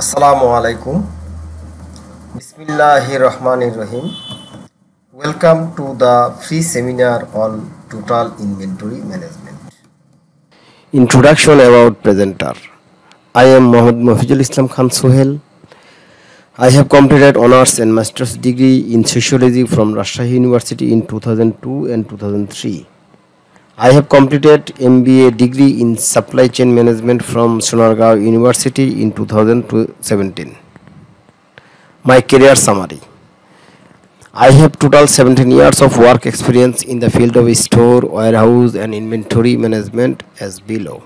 আসসালামু আলাইকুম বিসমিল্লাহ রহমান রহিম welcome to the free seminar on total inventory management Introduction about presenter. I am Mohammad Mafizul Islam Khan Sohel. I have completed honors and master's degree in sociology from Rajshahi University in 2002 and 2003. I have completed MBA degree in supply chain management from Sonargaon University in 2017. My career summary. I have total 17 years of work experience in the field of store, warehouse and inventory management as below.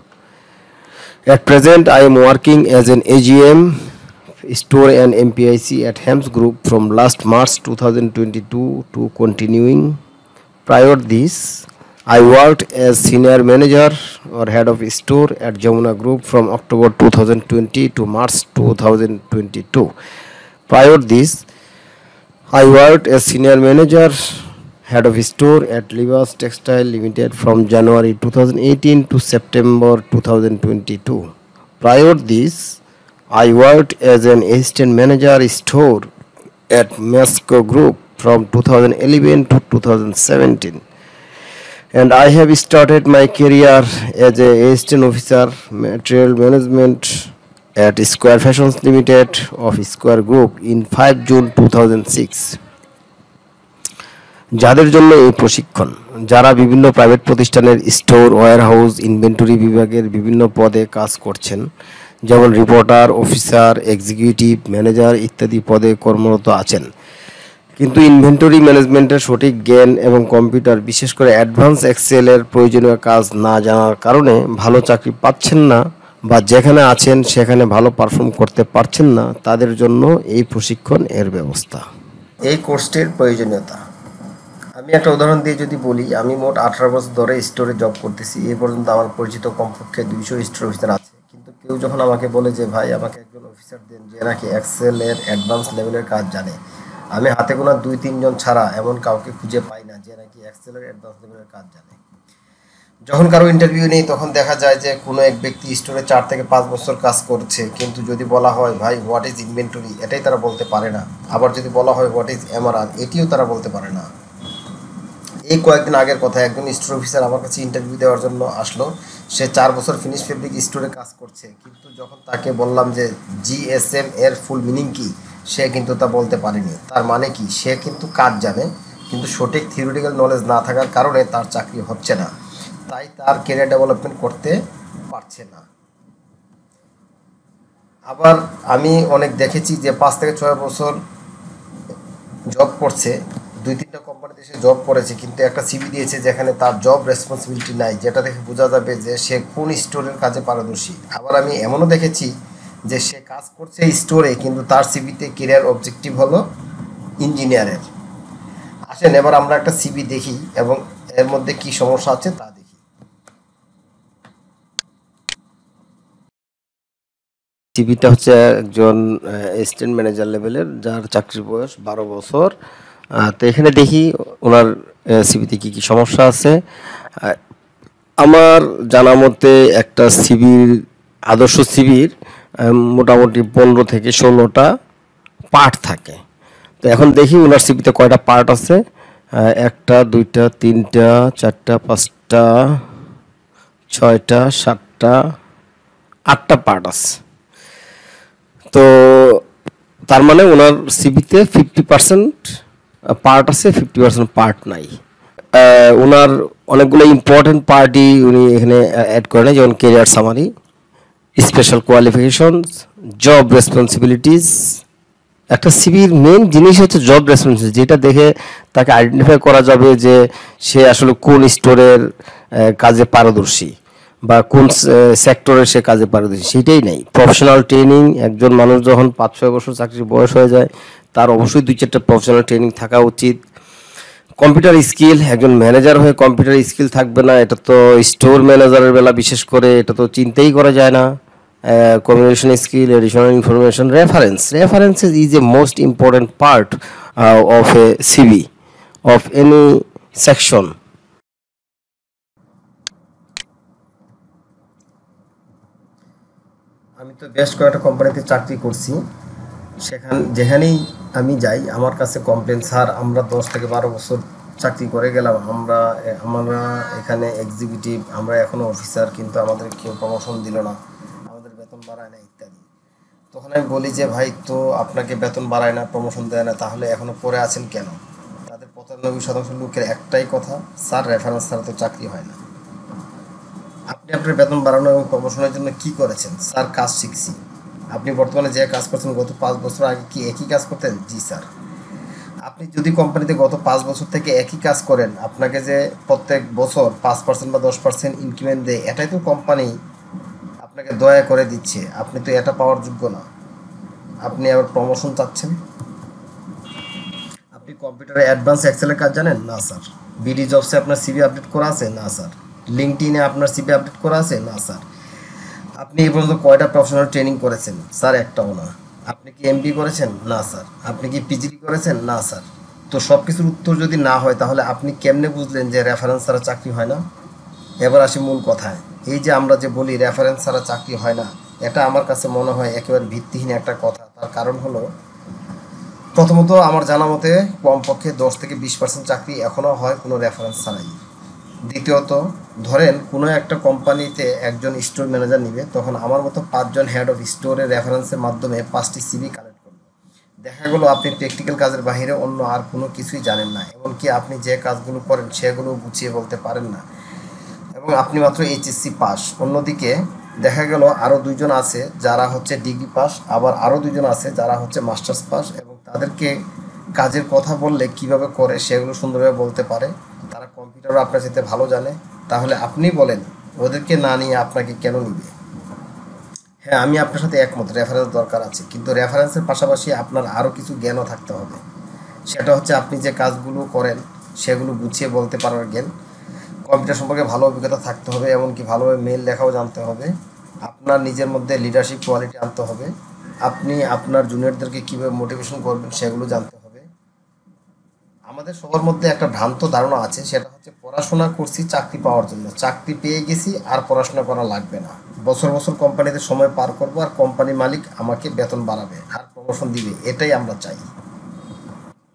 At present, I am working as an AGM store and MPIC at Hems Group from last March 2022 to continuing. Prior this, I worked as senior manager or head of store at Jamuna Group from October 2020 to March 2022. Prior this, I worked as senior manager, head of store at Livas Textile Limited from January 2018 to September 2022. Prior this, I worked as an assistant manager store at Mesco Group from 2011 to 2017. And I have started my career as a assistant officer, material management at Square Fashions Limited of Square Group in 5 June 2006. যাদের জন্য এই প্রশিক্ষণ, যারা বিভিন্ন private প্রতিষ্ঠানের store warehouse inventory বিভাগের বিভিন্ন পদে কাজ করছেন, যেমন রিপোর্টার অফিসার এক্সিকিউটিভ ম্যানেজার ইত্যাদি পদে কর্মরত আছেন কিন্তু ইনভেন্টরি ম্যানেজমেন্টের সঠিক জ্ঞান এবং কম্পিউটার বিশেষ করে অ্যাডভান্স এক্সেলের প্রয়োজনীয় কাজ না জানার কারণে ভালো চাকরি পাচ্ছেন না বা যেখানে আছেন সেখানে ভালো পারফর্ম করতে পারছেন না, তাদের জন্য এই প্রশিক্ষণ এর ব্যবস্থা। এই কোর্সটির প্রয়োজনীয়তা। আমি একটা উদাহরণ দিয়ে যদি বলি, আমি মোট আঠারো বছর ধরে স্টোরে জব করতেছি। এ পর্যন্ত আমার পরিচিত কমপক্ষে দুইশো স্টোর অফিসার আছে। কিন্তু কেউ যখন আমাকে বলে যে, ভাই, আমাকে একজন অফিসার দেন যে নাকি এক্সেলের অ্যাডভান্স লেভেলের কাজ জানে। আমি হাতে গোনা দুই, তিনজন ছাড়া এমন কাউকে খুঁজে পাই না যে নাকি এক্সেলের অ্যাডভান্স লেভেলের কাজ জানে। যখন কারও ইন্টারভিউ নেই, তখন দেখা যায় যে কোনো এক ব্যক্তি স্টোরে চার থেকে পাঁচ বছর কাজ করছে। কিন্তু যদি বলা হয়, ভাই হোয়াট ইজ ইনভেন্টরি এটাই তারা বলতে পারে না। আবার যদি বলা হয় হোয়াট ইজ এমআরআর এটিও তারা বলতে পারে না। এই কয়েকদিন আগের কথা, একজন স্টোর অফিসার আমার কাছে ইন্টারভিউ দেওয়ার জন্য আসলো। সে চার বছর ফিনিশ ফেব্রিক স্টোরে কাজ করছে। কিন্তু যখন তাকে বললাম যে জিএসএম এর ফুল মিনিং কি? সে কিন্তু তা বলতে পারেনি। তার মানে কি? সে কিন্তু কাজ জানে, কিন্তু সঠিক থিওরিটিক্যাল নলেজ না থাকার কারণে তার চাকরি হচ্ছে না। তাই তার কেরিয়ার ডেভেলপমেন্ট করতে পারছে না। আবার আমি অনেক দেখেছি যে পাঁচ থেকে ছয় বছর জব করছে, দুই তিনটা কোম্পানিতে সে জব করেছে, কিন্তু একটা সিভি দিয়েছে যেখানে তার জব রেসপন্সিবিলিটি নাই, যেটা দেখে বোঝা যাবে যে সে কোন স্টোরের কাজে পারদর্শী। আবার আমি এমনও দেখেছি যে সে কাজ করছে স্টোরে কিন্তু তার সিবিতে কেরিয়ার অবজেক্টিভ হলো ইঞ্জিনিয়ারের আসেন, এবার আমরা একটা সিভি দেখি এবং এর মধ্যে কি সমস্যা আছে তা দেখি। সিভিটা হচ্ছে একজন অ্যাসিস্ট্যান্ট ম্যানেজার লেভেলের যার চাকরির বয়স বারো বছর। তো এখানে দেখি ওনার সিবিতে কি কি সমস্যা আছে। আমার জানা মতে একটা সিবির আদর্শ সিভির মোটামুটি পনেরো থেকে ষোলোটা পার্ট থাকে। তো এখন দেখি ওনার সিভিতে কয়টা পার্ট আছে। একটা, দুইটা, তিনটা, চারটা, পাঁচটা, ছয়টা, সাতটা, আটটা পার্ট আছে। তো তার মানে ওনার সিভিতে ফিফটি পার্সেন্ট পার্ট আছে ফিফটি পার্সেন্ট পার্ট নাই। ওনার অনেকগুলো ইম্পর্টেন্ট পার্টি উনি এখানে অ্যাড করেন যেমন career summary special qualifications job responsibilities একটা সিভির মেন জিনিস হচ্ছে জব রেসপন্সিবিলিটি যেটা দেখে তাকে আইডেন্টিফাই করা যাবে যে সে আসলে কোন স্টোরের কাজে পারদর্শী বা কোন সেক্টরে সে কাজে পারদর্শী, সেটাই নেই। প্রফেশনাল ট্রেনিং একজন মানুষ যখন পাঁচ ছয় বছর চাকরির বয়স হয়ে যায়, তার অবশ্যই দুই চারটা প্রফেশনাল ট্রেনিং থাকা উচিত। কম্পিউটার স্কিল একজন ম্যানেজার হয়ে কম্পিউটার স্কিল থাকবে না, এটা তো স্টোর ম্যানেজারের বেলা বিশেষ করে, এটা তো চিন্তাই করা যায় না। Communication skill additional information reference reference is a most important part of a CV of any section আমি তো বেশ কয়েকটা কোম্পানিতে চাকরি করছি। সেখান, যেখানেই আমি যাই, আমার কাছে কমপ্লেন স্যার, আমরা দশ থেকে বারো বছর চাকরি করে গেলাম। আমরা আমরা এখানে এক্সিকিউটিভ আমরা এখনও অফিসার কিন্তু আমাদের কেউ প্রমোশন দিল না। বাড়ায় না ইত্যাদি। তখন আমি বলি যে, ভাই, তো আপনাকে বেতন বাড়ায় না প্রমোশন দেয় না, তাহলে আছেন কেন? তাদের পঁচানব্বই শতাংশ লোকের একটাই কথা, স্যার রেফারেন্স ছাড়া তো চাকরি হয় না। আপনি আপনার বেতন বাড়ানো এবং প্রমোশনের জন্য কি করেছেন? স্যার, কাজ শিখছি। আপনি বর্তমানে যে কাজ করছেন, গত পাঁচ বছর আগে কি একই কাজ করতেন? জি, স্যার। আপনি যদি কোম্পানিতে গত পাঁচ বছর থেকে একই কাজ করেন, আপনাকে যে প্রত্যেক বছর পাঁচ পার্সেন্ট বা দশ পার্সেন্ট ইনক্রিমেন্ট দেয়, এটাই তো কোম্পানি আপনাকে দয়া করে দিচ্ছে। আপনি তো এটা পাওয়ার যোগ্য না। আপনি আবার প্রমোশন চাচ্ছেন? আপনি কম্পিউটারে অ্যাডভান্স এক্সেলের কাজ জানেন? না স্যার বিডি জবসে আপনার সিভি আপডেট করা আছে? না স্যার লিঙ্কডিনে আপনার সিভি আপডেট করা আছে? না স্যার আপনি এই পর্যন্ত কয়টা প্রফেশনাল ট্রেনিং করেছেন? স্যার, একটাও না। আপনি কি এমবি করেছেন? না স্যার আপনি কি পিজিডি করেছেন? না স্যার তো সব কিছুর উত্তর যদি না হয়, তাহলে আপনি কেমনে বুঝলেন যে রেফারেন্স ছাড়া চাকরি হয় না? এবার আসি মূল কথায়। এই যে আমরা যে বলি রেফারেন্স ছাড়া চাকরি হয় না, এটা আমার কাছে মনে হয় একেবারে ভিত্তিহীন একটা কথা। তার কারণ হলো, প্রথমত আমার জানা মতে কমপক্ষে দশ থেকে বিশ পার্সেন্ট চাকরি এখনও হয় কোনো রেফারেন্স ছাড়াই। দ্বিতীয়ত, ধরেন কোনো একটা কোম্পানিতে একজন স্টোর ম্যানেজার নিবে, তখন আমার মতো পাঁচজন হেড অফ স্টোরের রেফারেন্সের মাধ্যমে পাঁচটি সিভি কালেক্ট করবে। দেখা গেলো আপনি প্র্যাকটিক্যাল কাজের বাইরে অন্য আর কোনো কিছুই জানেন না, এমনকি আপনি যে কাজগুলো করেন সেগুলো গুছিয়ে বলতে পারেন না। এবং আপনি মাত্র এইচএসসি পাস অন্যদিকে দেখা গেল আরও দুইজন আছে যারা হচ্ছে ডিগ্রি পাস আবার আরও দুজন আছে যারা হচ্ছে মাস্টার্স পাস এবং তাদেরকে কাজের কথা বললে কীভাবে করে সেগুলো সুন্দরভাবে বলতে পারে। তারা কম্পিউটারও আপনার সাথে ভালো জানে। তাহলে আপনি বলেন, ওদেরকে না নিয়ে আপনাকে কেন নিবে? হ্যাঁ আমি আপনার সাথে একমত রেফারেন্স দরকার আছে। কিন্তু রেফারেন্সের পাশাপাশি আপনার আরও কিছু জ্ঞানও থাকতে হবে। সেটা হচ্ছে আপনি যে কাজগুলো করেন, সেগুলো গুছিয়ে বলতে পারার জ্ঞান। কম্পিউটার সম্পর্কে ভালো অভিজ্ঞতা থাকতে হবে, এমনকি ভালোভাবে মেল লেখাও জানতে হবে। আপনার নিজের মধ্যে লিডারশিপ কোয়ালিটি আনতে হবে। আপনি আপনার জুনিয়রদেরকে কীভাবে মোটিভেশন করবেন সেগুলো জানতে হবে। আমাদের সবার মধ্যে একটা ভ্রান্ত ধারণা আছে, সেটা হচ্ছে পড়াশোনা করছি, চাকরি পাওয়ার জন্য। চাকরি পেয়ে গেছি, আর পড়াশোনা করা লাগবে না। বছর বছর কোম্পানিতে সময় পার করব, আর কোম্পানি মালিক আমাকে বেতন বাড়াবে, আর প্রমোশন দিবে, এটাই আমরা চাই।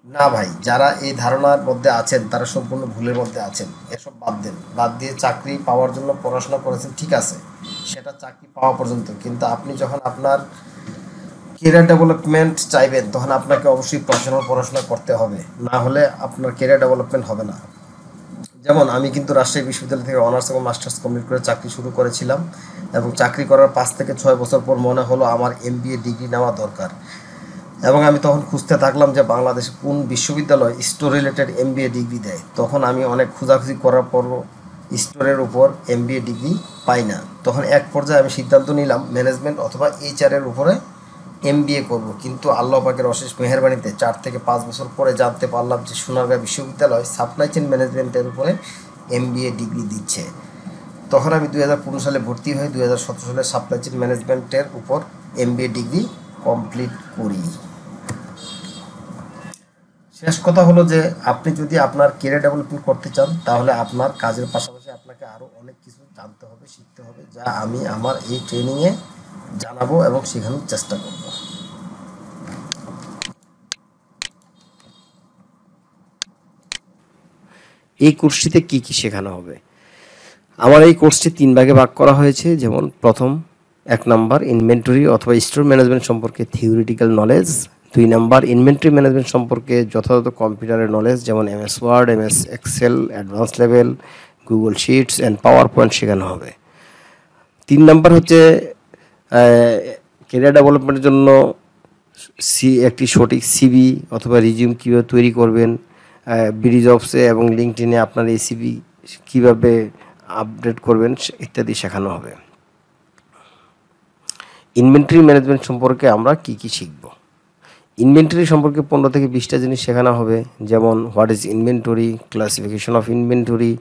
না ভাই, যারা এই ধারণার মধ্যে আছেন, তারা সম্পূর্ণ ভুলের মধ্যে আছেন। এসব বাদ দেন। বাদ দিয়ে চাকরি পাওয়ার জন্য পড়াশোনা করেছেন, ঠিক আছে। সেটা চাকরি পাওয়া পর্যন্ত। কিন্তু আপনি যখন আপনার কেরিয়ার ডেভেলপমেন্ট চাইবেন, তখন আপনাকে অবশ্যই প্রফেশনাল পড়াশোনা করতে হবে। না হলে আপনার কেরিয়ার ডেভেলপমেন্ট হবে না। যেমন, আমি কিন্তু রাজশাহী বিশ্ববিদ্যালয় থেকে অনার্স এবং মাস্টার্স কমপ্লিট করে চাকরি শুরু করেছিলাম এবং চাকরি করার পাঁচ থেকে ছয় বছর পর মনে হলো আমার এমবিএ ডিগ্রি নেওয়া দরকার। এবং আমি তখন খুঁজতে থাকলাম যে বাংলাদেশে কোন বিশ্ববিদ্যালয় স্টোর রিলেটেড এমবিএ ডিগ্রি দেয়। তখন আমি অনেক খোঁজাখুঁজি করার পর স্টোরের উপর এমবিএ ডিগ্রি পাই না। তখন এক পর্যায়ে আমি সিদ্ধান্ত নিলাম ম্যানেজমেন্ট অথবা এইচআরের উপরে এমবিএ করব। কিন্তু আল্লাহ পাকের অশেষ মেহরবানিতে চার থেকে পাঁচ বছর পরে জানতে পারলাম যে সোনারগাঁ বিশ্ববিদ্যালয় সাপ্লাই চেন ম্যানেজমেন্টের উপরে এমবিএ ডিগ্রি দিচ্ছে। তখন আমি দুই হাজার পনেরো সালে ভর্তি হয়ে দুই হাজার সতেরো সালে সাপ্লাই চেন ম্যানেজমেন্টের উপর এমবিএ ডিগ্রি কমপ্লিট করি। শেষ কথা হলো যে, আপনি যদি আপনার কেরিয়ার ডেভেলপমেন্ট করতে চান, তাহলে আপনার কাজের পাশাপাশি আপনাকে আরও অনেক কিছু জানতে হবে, শিখতে হবে, যা আমি আমার এই ট্রেনিংয়ে জানাব এবং শেখানোর চেষ্টা করব। এই কোর্সটিতে কি কি শেখানো হবে? আমার এই কোর্সটি তিন ভাগে ভাগ করা হয়েছে, যেমন প্রথম এক নাম্বার ইনভেন্টরি অথবা স্টোর ম্যানেজমেন্ট সম্পর্কে থিওরিটিক্যাল নলেজ দুই নাম্বার ইনভেন্টরি ম্যানেজমেন্ট সম্পর্কে যথাযথ কম্পিউটারের নলেজ যেমন MS Word MS Excel advance level Google sheets and power point শেখানো হবে। তিন নাম্বার হচ্ছে কেরিয়ার ডেভেলপমেন্টের জন্য সি, একটি সঠিক সিবি অথবা রিজিউম কীভাবে তৈরি করবেন বিডি জবসে এবং লিঙ্কডিনে আপনার এই সিবি কীভাবে আপডেট করবেন ইত্যাদি শেখানো হবে। ইনভেন্টরি ম্যানেজমেন্ট সম্পর্কে আমরা কি কি শিখব? ইনভেন্টরি সম্পর্কে পনেরো থেকে বিশটা জিনিস শেখানো হবে। যেমন what is inventory classification of inventory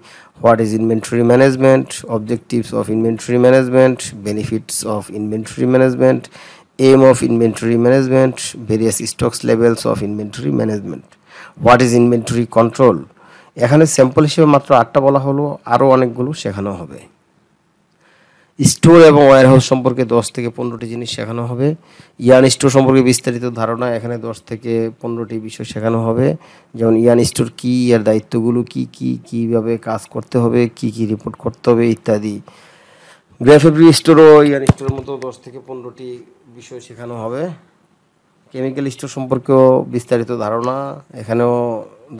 what is inventory management objectives of inventory management benefits of inventory management aim of inventory management various stocks levels of inventory management what is inventory control এখানে sample হিসেবে মাত্র আটটা বলা হলো, আরও অনেকগুলো শেখানো হবে। স্টোর এবং ওয়ারহাউস সম্পর্কে দশ থেকে পনেরোটি জিনিস শেখানো হবে। ইয়ান স্টোর সম্পর্কে বিস্তারিত ধারণা, এখানে দশ থেকে পনেরোটি বিষয় শেখানো হবে। যেমন ইয়ান স্টোর কী, এর দায়িত্বগুলো কি কি, কীভাবে কাজ করতে হবে, কি কি রিপোর্ট করতে হবে ইত্যাদি। গ্রাফেব্রি স্টোরও ইয়ান স্টোরের মতো দশ থেকে পনেরোটি বিষয় শেখানো হবে। কেমিক্যাল স্টোর সম্পর্কেও বিস্তারিত ধারণা, এখানেও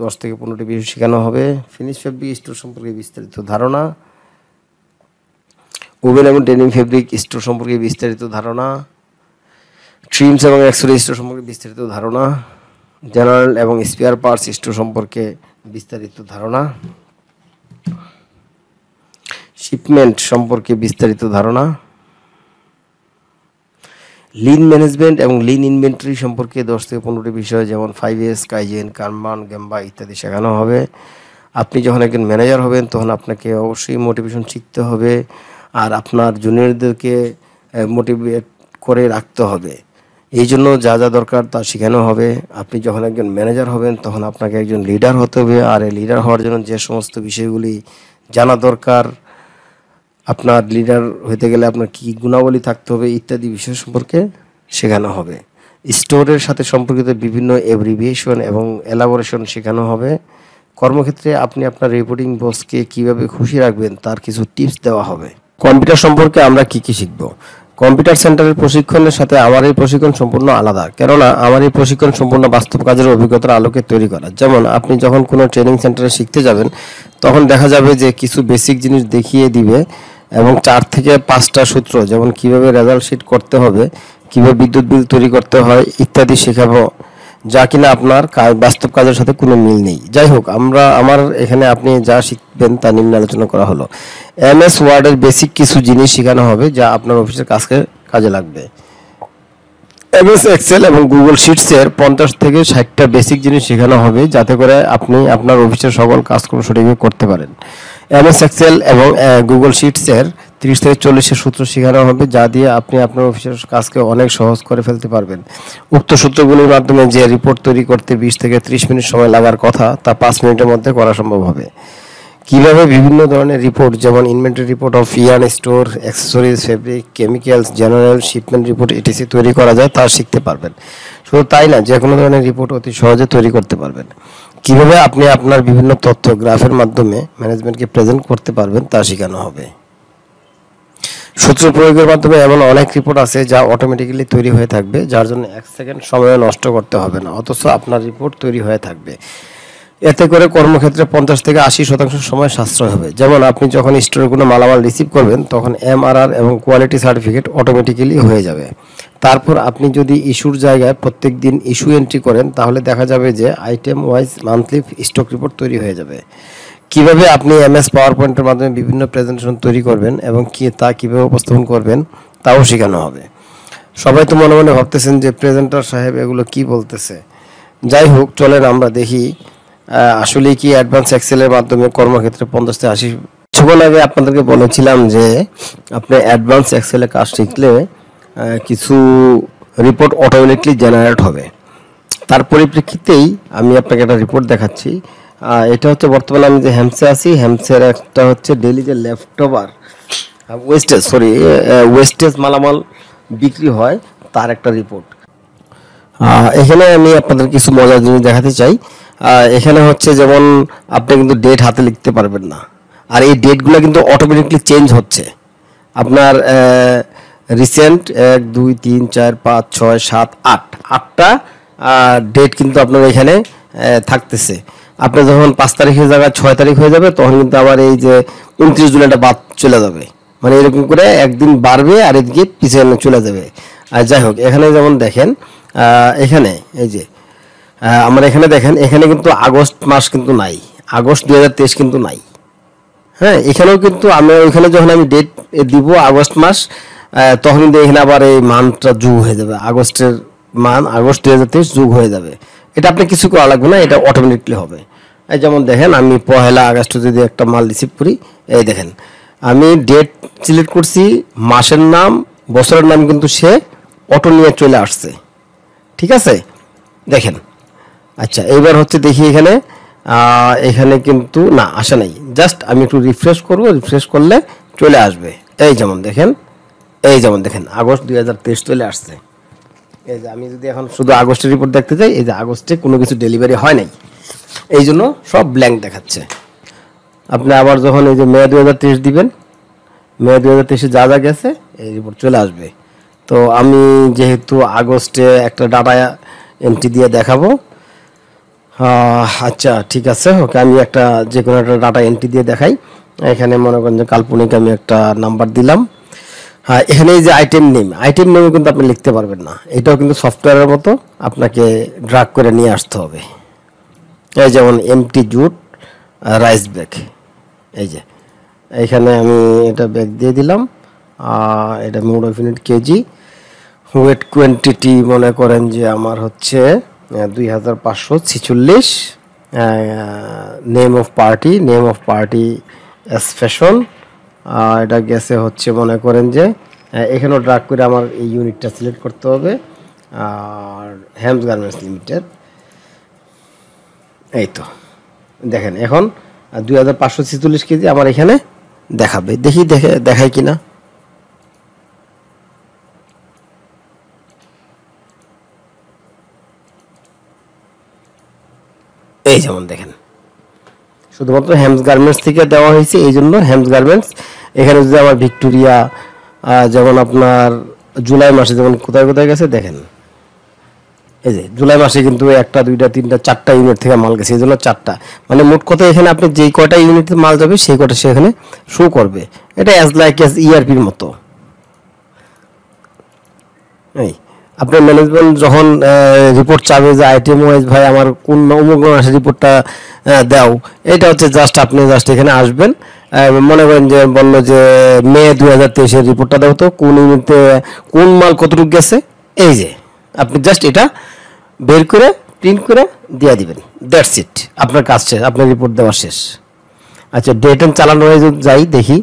দশ থেকে পনেরোটি বিষয় শেখানো হবে। ফিনিশ ফেব্রিক স্টোর সম্পর্কে বিস্তারিত ধারণা ওভেন এবং ডেনিম ফেব্রিক স্টোর সম্পর্কে বিস্তারিত ধারণা ট্রিমস এবং এক্সরে স্টোর সম্পর্কে বিস্তারিত ধারণা জেনারেল এবং স্পেয়ার পার্টস স্টোর সম্পর্কে বিস্তারিত ধারণা শিপমেন্ট সম্পর্কে বিস্তারিত ধারণা লিন ম্যানেজমেন্ট এবং লিন ইনভেন্টরি সম্পর্কে দশ থেকে পনেরোটি বিষয় যেমন five S kaizen kanban gemba ইত্যাদি শেখানো হবে। আপনি যখন একজন ম্যানেজার হবেন, তখন আপনাকে অবশ্যই মোটিভেশন শিখতে হবে। আর আপনার জুনিয়রদেরকে মোটিভেট করে রাখতে হবে। এই জন্য যা যা দরকার তা শেখানো হবে। আপনি যখন একজন ম্যানেজার হবেন, তখন আপনাকে একজন লিডার হতে হবে। আর এই লিডার হওয়ার জন্য যে সমস্ত বিষয়গুলি জানা দরকার, আপনার লিডার হতে গেলে আপনার কী গুণাবলী থাকতে হবে ইত্যাদি বিষয় সম্পর্কে শেখানো হবে। স্টোরের সাথে সম্পর্কিত বিভিন্ন এব্রিভিয়েশন এবং এলাবোরেশন শেখানো হবে। কর্মক্ষেত্রে আপনি আপনার রিপোর্টিং বসকে কীভাবে খুশি রাখবেন, তার কিছু টিপস দেওয়া হবে। কম্পিউটার সম্পর্কে আমরা কি কি শিখব? কম্পিউটার সেন্টারের প্রশিক্ষণের সাথে আমার এই প্রশিক্ষণ সম্পূর্ণ আলাদা। কেননা, আমার এই প্রশিক্ষণ সম্পূর্ণ বাস্তব কাজের অভিজ্ঞতার আলোকে তৈরি করা। যেমন, আপনি যখন কোনো ট্রেনিং সেন্টারে শিখতে যাবেন, তখন দেখা যাবে যে কিছু বেসিক জিনিস দেখিয়ে দিবে এবং চার থেকে পাঁচটা সূত্র, যেমন কীভাবে রেজাল্ট শিট করতে হবে, কীভাবে বিদ্যুৎ বিল তৈরি করতে হয় ইত্যাদি শেখাবো। যা কিনা আপনার বাস্তব কাজের সাথে কোনো মিল নেই। যাই হোক, আমরা, আমার এখানে আপনি যা শিখবেন তা নিম্ন আলোচনা করা হলো। এম এস ওয়ার্ডের বেসিক কিছু জিনিস শেখানো হবে যা আপনার অফিসের কাজকে কাজে লাগবে। এমএস, এক্সেল এবং গুগল শিটসের পঞ্চাশ থেকে ষাটটা বেসিক জিনিস শেখানো হবে যাতে করে আপনি আপনার অফিসের সকল কাজকর্ম সঠিকভাবে করতে পারেন। এমএস, এক্সেল এবং গুগল শিটসের তিরিশ থেকে চল্লিশের সূত্র শেখানো হবে, যা দিয়ে আপনি আপনার অফিসের কাজকে অনেক সহজ করে ফেলতে পারবেন। উক্ত সূত্রগুলির মাধ্যমে যে রিপোর্ট তৈরি করতে বিশ থেকে ত্রিশ মিনিট সময় লাগার কথা, তা পাঁচ মিনিটের মধ্যে করা সম্ভব হবে। কীভাবে বিভিন্ন ধরনের রিপোর্ট যেমন inventory report of yarn store accessories fabric chemicals general shipment report etc তৈরি করা যায়, তা শিখতে পারবেন। শুধু তাই না, যে কোনো ধরনের রিপোর্ট অতি সহজে তৈরি করতে পারবেন। কীভাবে আপনি আপনার বিভিন্ন তথ্য গ্রাফের মাধ্যমে ম্যানেজমেন্টকে প্রেজেন্ট করতে পারবেন, তা শেখানো হবে। সূত্র প্রয়োগের মাধ্যমে এমন অনেক রিপোর্ট আছে যা অটোমেটিক্যালি তৈরি হয়ে থাকবে, যার জন্য এক সেকেন্ড সময় নষ্ট করতে হবে না, অথচ আপনার রিপোর্ট তৈরি হয়ে থাকবে। এতে করে কর্মক্ষেত্রে পঞ্চাশ থেকে আশি শতাংশ সময় সাশ্রয় হবে। যেমন আপনি যখন স্টোরে কোনো মালামাল রিসিভ করবেন, তখন এমআরআর এবং কোয়ালিটি সার্টিফিকেট অটোমেটিক্যালি হয়ে যাবে। তারপর আপনি যদি ইস্যুর জায়গায় প্রত্যেক দিন ইস্যু এন্ট্রি করেন, তাহলে দেখা যাবে যে item wise monthly stock report তৈরি হয়ে যাবে। কীভাবে আপনি এমএস পাওয়ার পয়েন্টের মাধ্যমে বিভিন্ন প্রেজেন্টেশন তৈরি করবেন এবং কি তা কীভাবে উপস্থাপন করবেন, তাও শেখানো হবে। সবাই তো মনে মনে ভাবতেছেন যে প্রেজেন্টার সাহেব এগুলো কি বলতেছে। যাই হোক, চলেন আমরা দেখি আসলে কি অ্যাডভান্স এক্সেলের মাধ্যমে কর্মক্ষেত্রে পঞ্চাশ থেকে আশি কিছুক্ষণ আগে আপনাদেরকে বলেছিলাম যে আপনি অ্যাডভান্স এক্সেলে কাজ শিখলে কিছু রিপোর্ট অটোমেটিকলি জেনারেট হবে। তার পরিপ্রেক্ষিতেই আমি আপনাকে একটা রিপোর্ট দেখাচ্ছি। এটা হচ্ছে বর্তমানে আমি যে হ্যামসে আছি হ্যামসের একটা হচ্ছে ডেলি যে লেফট ওয়েস্টেজ সরি ওয়েস্টেজ মালামাল বিক্রি হয়, তার একটা রিপোর্ট এখানে আমি আপনাদের কিছু মজার জিনিস দেখাতে চাই। এখানে হচ্ছে যেমন আপনি কিন্তু ডেট হাতে লিখতে পারবেন না। আর এই ডেটগুলো কিন্তু অটোমেটিকলি চেঞ্জ হচ্ছে। আপনার রিসেন্ট এক, দুই, তিন, চার, পাঁচ, ছয়, সাত, আট, আটটা ডেট কিন্তু আপনার এখানে থাকতেছে। আপনি যখন পাঁচ তারিখের জায়গায় ছয় তারিখ হয়ে যাবে, তখন কিন্তু আবার এই যে উনত্রিশ জুলাইটা বাদ চলে যাবে। মানে এরকম করে একদিন বাড়বে আর এদিকে পিছিয়ে চলে যাবে। আর যাই হোক, এখানে যেমন দেখেন এখানে এই যে আমার এখানে দেখেন, এখানে কিন্তু আগস্ট মাস কিন্তু নাই, আগস্ট দুই হাজার তেইশ কিন্তু নাই। হ্যাঁ এখানেও কিন্তু আমি, ওইখানে যখন আমি ডেট দিব আগস্ট মাস তখন কিন্তু এখানে আবার এই মানটা যুগ হয়ে যাবে। আগস্টের মান আগস্ট দু হাজার তেইশ যুগ হয়ে যাবে। এটা আপনি কিছু করা লাগবে না, এটা অটোমেটিকলি হবে। এই যেমন দেখেন, আমি পহেলা আগস্ট যদি একটা মাল রিসিভ করি, এই দেখেন, আমি ডেট সিলেক্ট করছি, মাসের নাম, বছরের নাম কিন্তু সে অটো নিয়ে চলে আসছে। ঠিক আছে? দেখেন আচ্ছা এইবার হচ্ছে দেখি এখানে এখানে কিন্তু না, আসে নাই। জাস্ট আমি একটু রিফ্রেশ করব রিফ্রেশ করলে চলে আসবে। এই যেমন দেখেন, এই যেমন দেখেন, আগস্ট দুই হাজার তেইশ চলে আসছে। এই যে আমি যদি এখন শুধু আগস্টের রিপোর্ট দেখতে চাই, এই যে আগস্টে কোনো কিছু ডেলিভারি হয় নাই। এই জন্য সব ব্ল্যাঙ্ক দেখাচ্ছে। আপনি আবার যখন এই যে মে দু হাজার তেইশ দিবেন, মে দু হাজার তেইশে যা যা গেছে, এই রিপোর্ট চলে আসবে। তো আমি যেহেতু আগস্টে একটা ডাটা এন্ট্রি দিয়ে দেখাবো আচ্ছা ঠিক আছে, ওকে, আমি একটা যে কোনো একটা ডাটা এন্ট্রি দিয়ে দেখাই। এখানে মনে করেন যে কাল্পনিক আমি একটা নাম্বার দিলাম। এখানে এই যে আইটেম নেম আইটেম নেমও কিন্তু আপনি লিখতে পারবেন না। এটাও কিন্তু সফটওয়্যারের মতো আপনাকে ড্রাগ করে নিয়ে আসতে হবে। এই যেমন এমটি জুট রাইস ব্যাগ এই যে এখানে আমি এটা ব্যাগ দিয়ে দিলাম। এটা mode of unit KG. Weight quantity মনে করেন যে আমার হচ্ছে দুই হাজার পাঁচশো ছিচল্লিশ name of party name of party S Fashion এটা গেছে হচ্ছে, মনে করেন যে এখানেও ড্রাগ করে আমার এই ইউনিটটা সিলেক্ট করতে হবে। আর হ্যামস গার্মেন্টস লিমিটেড এই তো। দেখেন, এখন দুই হাজার পাঁচশো ছেচল্লিশ কেজি আমার এখানে দেখাবে। দেখি, দেখে, দেখায় কিনা। এই যেমন দেখেন। শুধুমাত্র হ্যামস গার্মেন্টস থেকে দেওয়া হয়েছে, এই জন্য হ্যামস গার্মেন্টস এখানে যদি আমার ভিক্টোরিয়া যেমন আপনার জুলাই মাসে যেমন কোথায় কোথায় গেছে, দেখেন। এই যে, জুলাই মাসে কিন্তু একটা, দুইটা, তিনটা, চারটা ইউনিট থেকে মাল গেছে, এই জন্য চারটা। মানে মোট কথা এখানে আপনি যেই কয়টা ইউনিটে মাল যাবে, সেই কয়টা সেখানে শো করবে। এটা অ্যাজ লাইক অ্যাজ ইআরপির মতো। এই আপনার ম্যানেজমেন্ট যখন রিপোর্ট চাবে যে আইটেম ওয়াইজ ভাই আমার কোন অমুক মাসের রিপোর্টটা দাও। এটা হচ্ছে জাস্ট আপনি জাস্ট এখানে আসবেন মনে করেন যে বলল যে মে দু হাজার তেইশের রিপোর্টটা দাও তো, কোন ইউনিটে কোন মাল কতটুকু গেছে, এই যে, আপনি জাস্ট এটা বের করে প্রিন্ট করে দিয়ে দিবেন। দ্যাটস ইট আপনার কাজ শেষ, আপনার রিপোর্ট দেওয়া শেষ। আচ্ছা ডেট এন্ড চালানো যাই দেখি,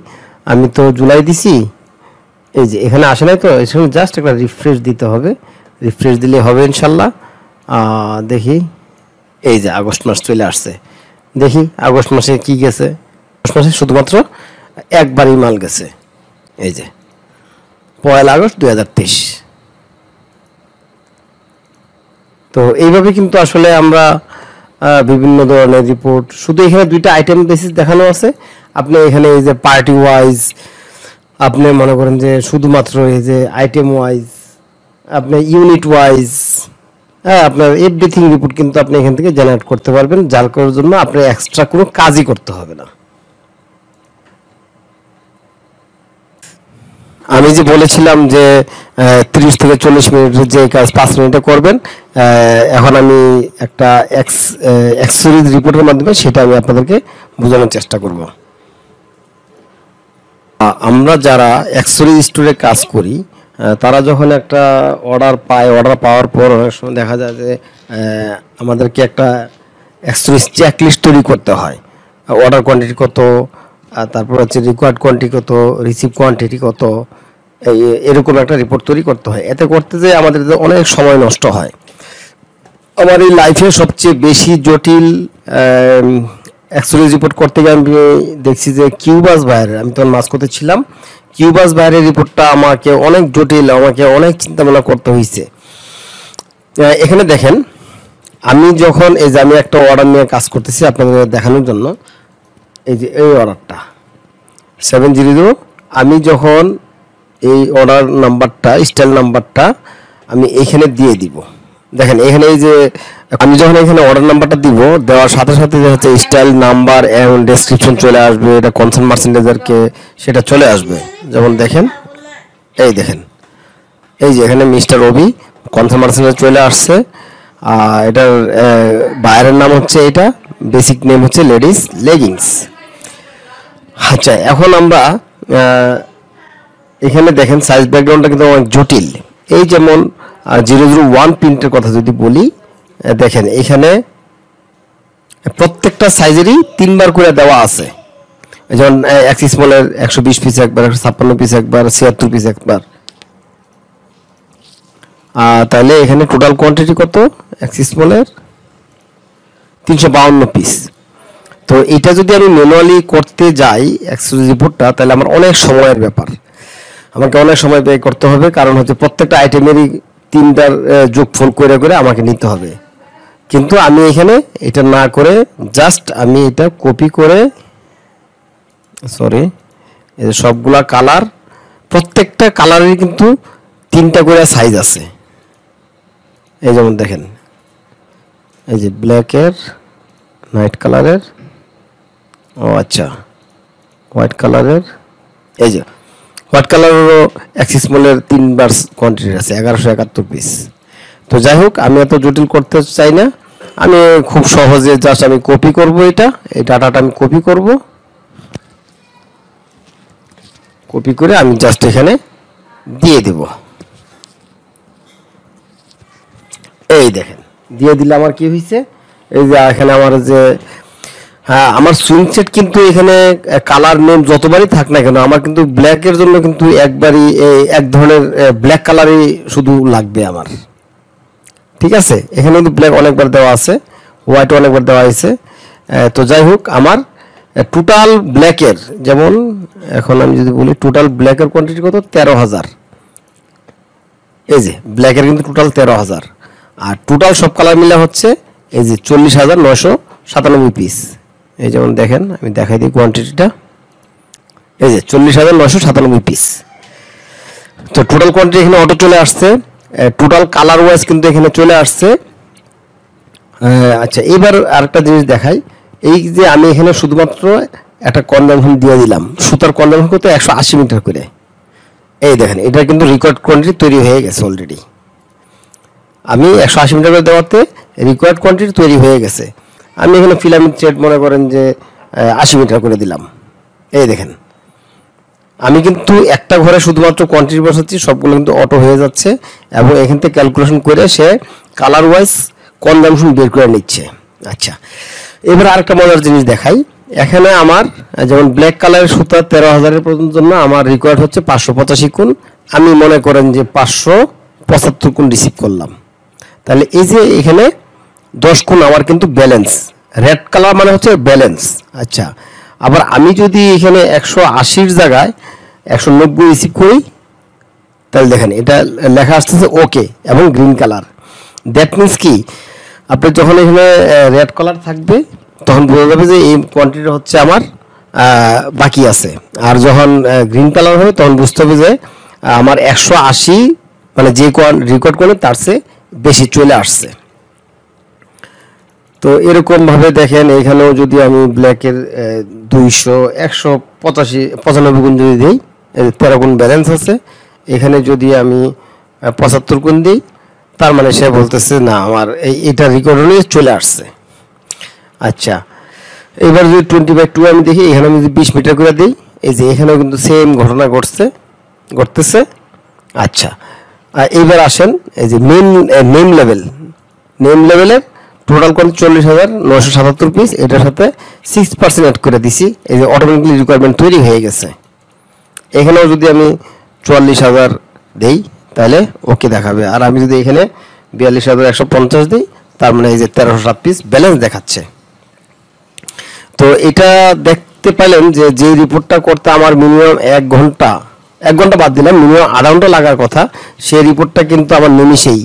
আমি তো জুলাই দিছি এই যে এখানে আসে নাই তো এখানে জাস্ট একটা রিফ্রেশ দিতে হবে। রিফ্রেশ দিলে হবে ইনশাল্লাহ। দেখি, এই যে আগস্ট মাস চলে আসছে। দেখি আগস্ট মাসে কি গেছে। আগস্ট মাসে শুধুমাত্র একবারই মাল গেছে। এই যে, পয়লা আগস্ট দুই হাজার তেইশ। তো এইভাবে কিন্তু আসলে আমরা বিভিন্ন ধরনের রিপোর্ট শুধু এখানে দুইটা আইটেম বেসিস দেখানো আছে। আপনি এখানে এই যে পার্টি ওয়াইজ আপনি মনে করেন যে শুধুমাত্র এই যে আইটেম ওয়াইজ আপনি ইউনিট ওয়াইজ হ্যাঁ আপনার এভরিথিং রিপোর্ট কিন্তু আপনি এখান থেকে জেনারেট করতে পারবেন। যার করার জন্য আপনার এক্সট্রা কোনো কাজই করতে হবে না। আমি যে বলেছিলাম যে তিরিশ থেকে চল্লিশ মিনিটের যে কাজ পাঁচ মিনিটে করবেন এখন আমি একটা এক্স এক্সরিজ রিপোর্টের মাধ্যমে সেটা আমি আপনাদেরকে বোঝানোর চেষ্টা করব। আমরা যারা এক্সরিজ স্টোরে কাজ করি তারা যখন একটা অর্ডার পায় অর্ডার পাওয়ার পর অনেক সময় দেখা যায় যে আমাদেরকে একটা এক্সরিজ চেক লিস্ট তৈরি করতে হয়। অর্ডার কোয়ান্টিটি কত তারপর হচ্ছে রিকোয়ার্ড কোয়ান্টিটি কত রিসিভ কোয়ান্টিটি কত এরকম একটা রিপোর্ট তৈরি করতে হয়। এতে করতে যে আমাদের অনেক সময় নষ্ট হয়। আমার এই লাইফে সবচেয়ে বেশি জটিল অ্যাকচুয়ালি রিপোর্ট করতে গিয়ে আমি দেখছি যে কিউবাস বাইরের আমি তখন মাস্কোতে ছিলাম। কিউবাস বাইরের রিপোর্টটা আমাকে অনেক জটিল, আমাকে অনেক চিন্তা ভাবনা করতে হয়েছে এখানে দেখেন, আমি যখন, এই যে আমি একটা অর্ডার নিয়ে কাজ করতেছি আপনাদের দেখানোর জন্য, এই যে এই অর্ডারটা সেভেন জিরো জিরো আমি যখন এই অর্ডার নাম্বারটা স্টাইল নাম্বারটা আমি এইখানে দিয়ে দিব। দেখেন, এখানে এই যে, আমি যখন এখানে অর্ডার নাম্বারটা দিব, দেওয়ার সাথে সাথে যে হচ্ছে স্টাইল নাম্বার এবং ডেসক্রিপশন চলে আসবে, এটা কনসার্ন মার্চেন্ডাইজারকে সেটা চলে আসবে। যেমন দেখেন, এই দেখেন, এই যে এখানে মিস্টার রবি কনসার্ন মার্চেন্ডাইজার চলে আসছে। আর এটার বাইরের নাম হচ্ছে এটা বেসিক নেম হচ্ছে লেডিস লেগিংস আচ্ছা এখন আমরা এখানে দেখেন সাইজ ব্যাকগ্রাউন্ডটা কিন্তু অনেক জটিল। এই যেমন জিরো জিরো ওয়ান প্রিন্টের কথা যদি বলি দেখেন, এখানে প্রত্যেকটা সাইজেরই তিনবার করে দেওয়া আছে। যেমন এক স্মলের একশো বিশ পিস একবার, একশো ছাপ্পান্ন পিস একবার, ছিয়াত্তর পিস একবার। তাহলে এখানে টোটাল কোয়ান্টিটি কত? এক স্মলের তিনশো বাউন্ন পিস তো এটা যদি আমি ম্যানুয়ালি করতে যাই এক্সরেজ রিপোর্টটা তাহলে আমার অনেক সময়ের ব্যাপার। আমাকে অনেক সময় ব্যয় করতে হবে, কারণ হচ্ছে প্রত্যেকটা আইটেমেরই তিনটার যোগফল করে করে আমাকে নিতে হবে। কিন্তু আমি এখানে এটা না করে জাস্ট আমি এটা কপি করে সরি সবগুলা কালার প্রত্যেকটা কালারের কিন্তু তিনটা করে সাইজ আছে। এই যেমন দেখেন, এই যে ব্ল্যাকের নাইট কালারের ও আচ্ছা হোয়াইট কালারের এই যে হোয়াইট কালারেরও অ্যাক্সিস মলের তিনবার কোয়ান্টিটি আছে, এগারোশো একাত্তর পিস তো যাই হোক, আমি এত জটিল করতে চাই না। আমি খুব সহজে জাস্ট আমি কপি করব এটা, এই ডাটাটা আমি কপি করব। কপি করে আমি জাস্ট এখানে দিয়ে দেব। এই দেখেন, দিয়ে দিলে আমার কি হয়েছে এই যে এখানে আমার যে হ্যাঁ আমার সুইং সেট কিন্তু এখানে কালার নেম যতবারই থাক না কেন, আমার কিন্তু ব্ল্যাকের জন্য কিন্তু একবারই এক ধরনের ব্ল্যাক কালারই শুধু লাগবে আমার। ঠিক আছে? এখানে কিন্তু ব্ল্যাক অনেকবার দেওয়া আছে হোয়াইট অনেকবার দেওয়া হয়েছে। তো যাই হোক, আমার টোটাল ব্ল্যাকের যেমন, এখন আমি যদি বলি টোটাল ব্ল্যাকের কোয়ান্টিটি কত? তেরো হাজার। এই যে ব্ল্যাকের কিন্তু টোটাল তেরো হাজার। আর টোটাল সব কালার মিলে হচ্ছে, এই যে চল্লিশ হাজার নশো সাতানব্বই পিস এই যেমন দেখেন, আমি দেখাই দিই কোয়ান্টিটিটা এই যে চল্লিশ হাজার নশো সাতানব্বই পিস তো টোটাল কোয়ান্টিটি এখানে অটো চলে আসছে। টোটাল কালার ওয়াইজ কিন্তু এখানে চলে আসছে। আচ্ছা এবার আরেকটা জিনিস দেখাই। এই যে আমি এখানে শুধুমাত্র একটা কনজামশন দিয়ে দিলাম। সুতার কনজামশন করতে একশো আশি মিটার করে। এই দেখেন, এটা কিন্তু রেকর্ড কোয়ান্টিটি তৈরি হয়ে গেছে অলরেডি আমি একশো আশি মিটার করে দেওয়াতে রিকোয়ার্ড কোয়ান্টিটি তৈরি হয়ে গেছে। আমি এখানে ফিলামেন্ট থ্রেড মনে করেন যে আশি মিটার করে দিলাম। এই দেখেন। আমি কিন্তু একটা ঘরে শুধুমাত্র কোয়ান্টিটি বসাচ্ছি, সবগুলো কিন্তু অটো হয়ে যাচ্ছে এবং এখান থেকে ক্যালকুলেশন করে সে কালার ওয়াইজ কনজামশন বের করে নিচ্ছে। আচ্ছা এবার আরেকটা মজার জিনিস দেখাই। এখানে আমার, যেমন ব্ল্যাক কালারের সুতা তেরো হাজারের পর্যন্ত জন্য আমার রিকোয়ার্ড হচ্ছে পাঁচশো পঁচাশি কোণ আমি মনে করেন যে পাঁচশো পঁচাত্তর কোণ রিসিভ করলাম। তাহলে এই যে এখানে দশ কোণ আমার কিন্তু ব্যালেন্স রেড কালার মানে হচ্ছে ব্যালেন্স আচ্ছা। আবার আমি যদি এখানে একশো আশির জায়গায় একশো নব্বই রিসিভ করি তাহলে দেখেন এটা লেখা আসতেছে ওকে এবং গ্রিন কালার দ্যাট মিন্স কি? আপনি যখন এখানে রেড কালার থাকবে তখন বোঝা যাবে যে এই কোয়ান্টিটি হচ্ছে আমার বাকি আছে। আর যখন গ্রিন কালার হবে তখন বুঝতে হবে যে আমার একশো আশি মানে যে কোয়ান রেকর্ড করে তার চেয়ে বেশি চলে আসছে। তো এরকম ভাবে দেখেন, এখানেও যদি আমি ব্ল্যাকের দুইশো, একশো পঁচাশি, পঁচানব্বই গুণ যদি দিই তেরো গুণ ব্যালেন্স আছে। এখানে যদি আমি পঁচাত্তর গুণ দিই, তার মানে সে বলতেছে, না, আমার এই, এটা রেকর্ড চলে আসছে। আচ্ছা এবার যদি টোয়েন্টি বাই টু আমি দেখি, এখানে আমি যদি বিশ মিটার করে দিই, এই যে এখানেও কিন্তু সেম ঘটনা ঘটছে, ঘটতেছে। আচ্ছা এইবার আসেন, এই যে মেন নেম লেভেল নেম লেভেলের টোটাল কোন চল্লিশ হাজার নশো সাতাত্তর পিস এটার সাথে সিক্স পার্সেন্ট অ্যাড করে দিছি। এই যে অটোমেটিকলি রিকোয়ারমেন্ট তৈরি হয়ে গেছে। এখানেও যদি আমি চুয়াল্লিশ হাজার দিই, তাহলে ওকে দেখাবে। আর আমি যদি এখানে বিয়াল্লিশ হাজার একশো পঞ্চাশ দিই, তার মানে এই যে তেরোশো সাত পিস ব্যালেন্স দেখাচ্ছে। তো এটা দেখতে পেলেন যে যে রিপোর্টটা করতে আমার মিনিমাম এক ঘণ্টা এক ঘণ্টা বাদ দিলাম মিনিমাম আধা ঘণ্টা লাগার কথা, সেই রিপোর্টটা কিন্তু আমার নিমিশেই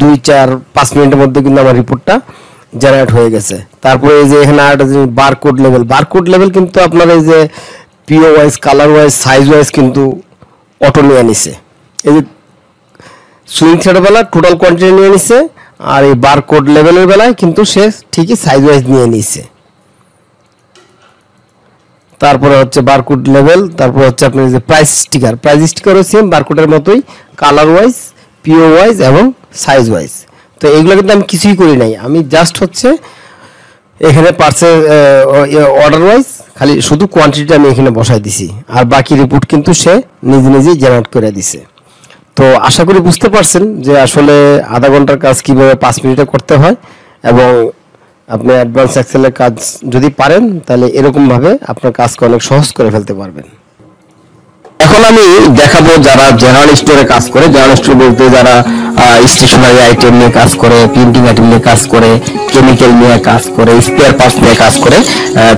দুই, চার, পাঁচ মিনিটের মধ্যে কিন্তু আমার রিপোর্টটা জেনারেট হয়ে গেছে। তারপরে এই যে এখানে আরেকটা জিনিস বারকোড লেভেল বারকোড লেভেল কিন্তু আপনার এই যে PO wise colour wise size wise কিন্তু অটো নিয়ে নিছে। এই যে সুইং থ্রেড বেলা টোটাল কোয়ান্টিটি নিয়ে নিছে, আর এই বারকোড লেভেলের বেলায় কিন্তু সে ঠিকই সাইজ ওয়াইজ নিয়ে নিছে। তারপরে হচ্ছে বারকোড লেভেল তারপরে হচ্ছে আপনার যে প্রাইস স্টিকার প্রাইস স্টিকারও সেম বারকোডের মতোই কালার ওয়াইজ পিও ওয়াইজ এবং সাইজ ওয়াইজ তো এইগুলো কিন্তু আমি কিছুই করি নাই। আমি জাস্ট হচ্ছে এখানে পার্সে অর্ডার ওয়াইজ খালি শুধু কোয়ান্টিটিটা আমি এখানে বসাই দিছি। আর বাকি রিপোর্ট কিন্তু সে নিজে নিজেই জেনারেট করে দিছে। তো আশা করি বুঝতে পারছেন যে আসলে আধা ঘণ্টার কাজ কীভাবে পাঁচ মিনিটে করতে হয় এবং আপনি অ্যাডভান্স এক্সেলের কাজ যদি পারেন, তাহলে এরকমভাবে আপনার কাজকে অনেক সহজ করে ফেলতে পারবেন। এখন এখন আমি দেখাবো যারা জেনারেল স্টোরে কাজ করে। জেনারেল স্টোর বলতে যারা স্টেশনারি আইটেম নিয়ে কাজ করে প্রিন্টিং আইটেম নিয়ে কাজ করে কেমিক্যাল নিয়ে কাজ করে স্পেয়ার পার্টস নিয়ে কাজ করে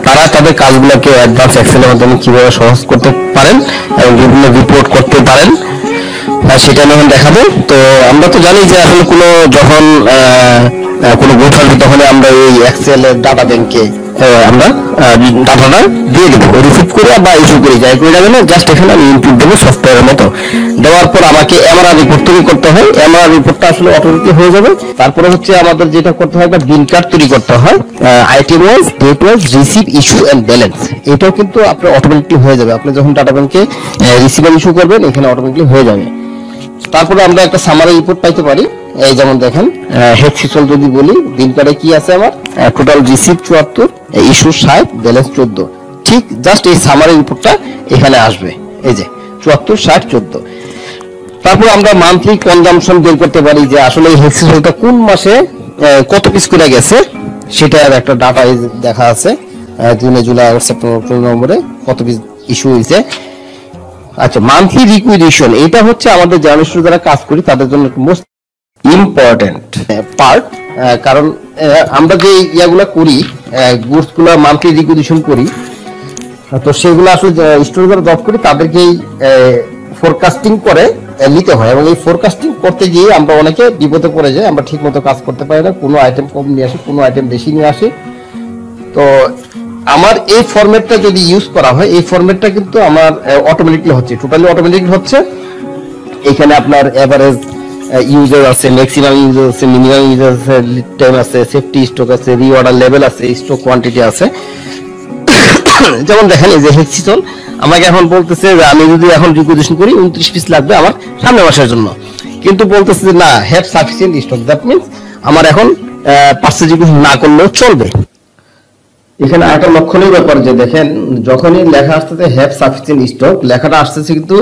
তারা তাদের কাজগুলোকে অ্যাডভান্স এক্সেলের মাধ্যমে কীভাবে সহজ করতে পারেন এবং বিভিন্ন রিপোর্ট করতে পারেন সেটা আমি এখন দেখাবো। তো আমরা তো জানি যে আসলে কোনো যখন কোনো গ্রুপ তখন আমরা এই এক্সেল এর ডাটা ব্যাংকে আমরা ডাটাটা দিয়ে দেবো রিসিভ করে বা ইস্যু করে, যাই করে যাবে না জাস্ট এখানে আমি ইনপুট দেবো সফটওয়্যারের মতো। দেওয়ার পর আমাকে এমআরআর রিপোর্ট তৈরি করতে হয় এমআরআর রিপোর্টটা আসলে অটোমেটিক হয়ে যাবে। তারপরে হচ্ছে আমাদের যেটা করতে হয়, একটা বিল কার্ড তৈরি করতে হয় item wise date wise receive issue and balance এটাও কিন্তু আপনার অটোমেটিকলি হয়ে যাবে। আপনি যখন ডাটা ব্যাংকে রিসিভ ইস্যু করবেন, এখানে অটোমেটিকলি হয়ে যাবে। তারপরে আমরা একটা সামারি রিপোর্ট পাইতে পারি। এই যেমন দেখেন হেড সিসল যদি বলি, দিন কার্ডে কি আছে আমার? টোটাল রিসিভ চুয়াত্তর ইস্যু ষাট ব্যালেন্স চোদ্দ। ঠিক জাস্ট এই সামারি রিপোর্টটা এখানে আসবে। এই যে, চুয়াত্তর, ষাট, চোদ্দ। তারপর আমরা মান্থলি কনজামশন বের করতে পারি যে আসলে এই হেক্সিসলটা কোন মাসে কত পিস করে গেছে, সেটার একটা ডাটা দেখা আছে জুনে, জুলাই সেপ্টেম্বর, অক্টোবর, নভেম্বরে কত পিস ইস্যু হয়েছে। আচ্ছা মান্থলি রিকুইজিশন এটা হচ্ছে আমাদের জার্নালিস্ট যারা কাজ করি, তাদের জন্য মোস্ট ইম্পর্টেন্ট পার্ট কারণ আমরা যে ইয়াগুলা করি গুডসগুলো মান্থলি রিকুইজিশন করি তো সেগুলো আসলে স্টোর যারা জব করি, তাদেরকেই ফোরকাস্টিং করে নিতে হয়। এবং এই ফোরকাস্টিং করতে গিয়ে আমরা অনেকে বিপদে পড়ে যাই, আমরা ঠিক মতো কাজ করতে পারি না, কোনো আইটেম কম নিয়ে আসি, কোনো আইটেম বেশি নিয়ে আসি। তো আমার এই ফরম্যাটটা যদি ইউজ করা হয়, এই ফরম্যাটটা কিন্তু আমার অটোমেটিকলি হচ্ছে। টোটালি অটোমেটিকলি হচ্ছে। এখানে আপনার এভারেজ ইউজার আছে ম্যাক্সিমাম ইউজার আছে মিনিমাম ইউজার আছে টাইম আছে সেফটি স্টক আছে রিঅর্ডার লেভেল আছে স্টক কোয়ান্টিটি আছে। যেমন দেখেন, এই যে হেক্সিসন আমাকে এখন বলতেছে যে আমি যদি এখন রিকুইজিশন করি, উনত্রিশ পিস লাগবে আমার সামনের মাসের জন্য। কিন্তু বলতেছে যে না have sufficient stock that means আমার এখন পার্সেজ না করলেও চলবে। এখানে একটা লক্ষণীয় ব্যাপার যে দেখেন, যখনই লেখা আসতেছে হ্যাভ সাফিসিয়েন্ট স্টক লেখাটা আসতেছে কিন্তু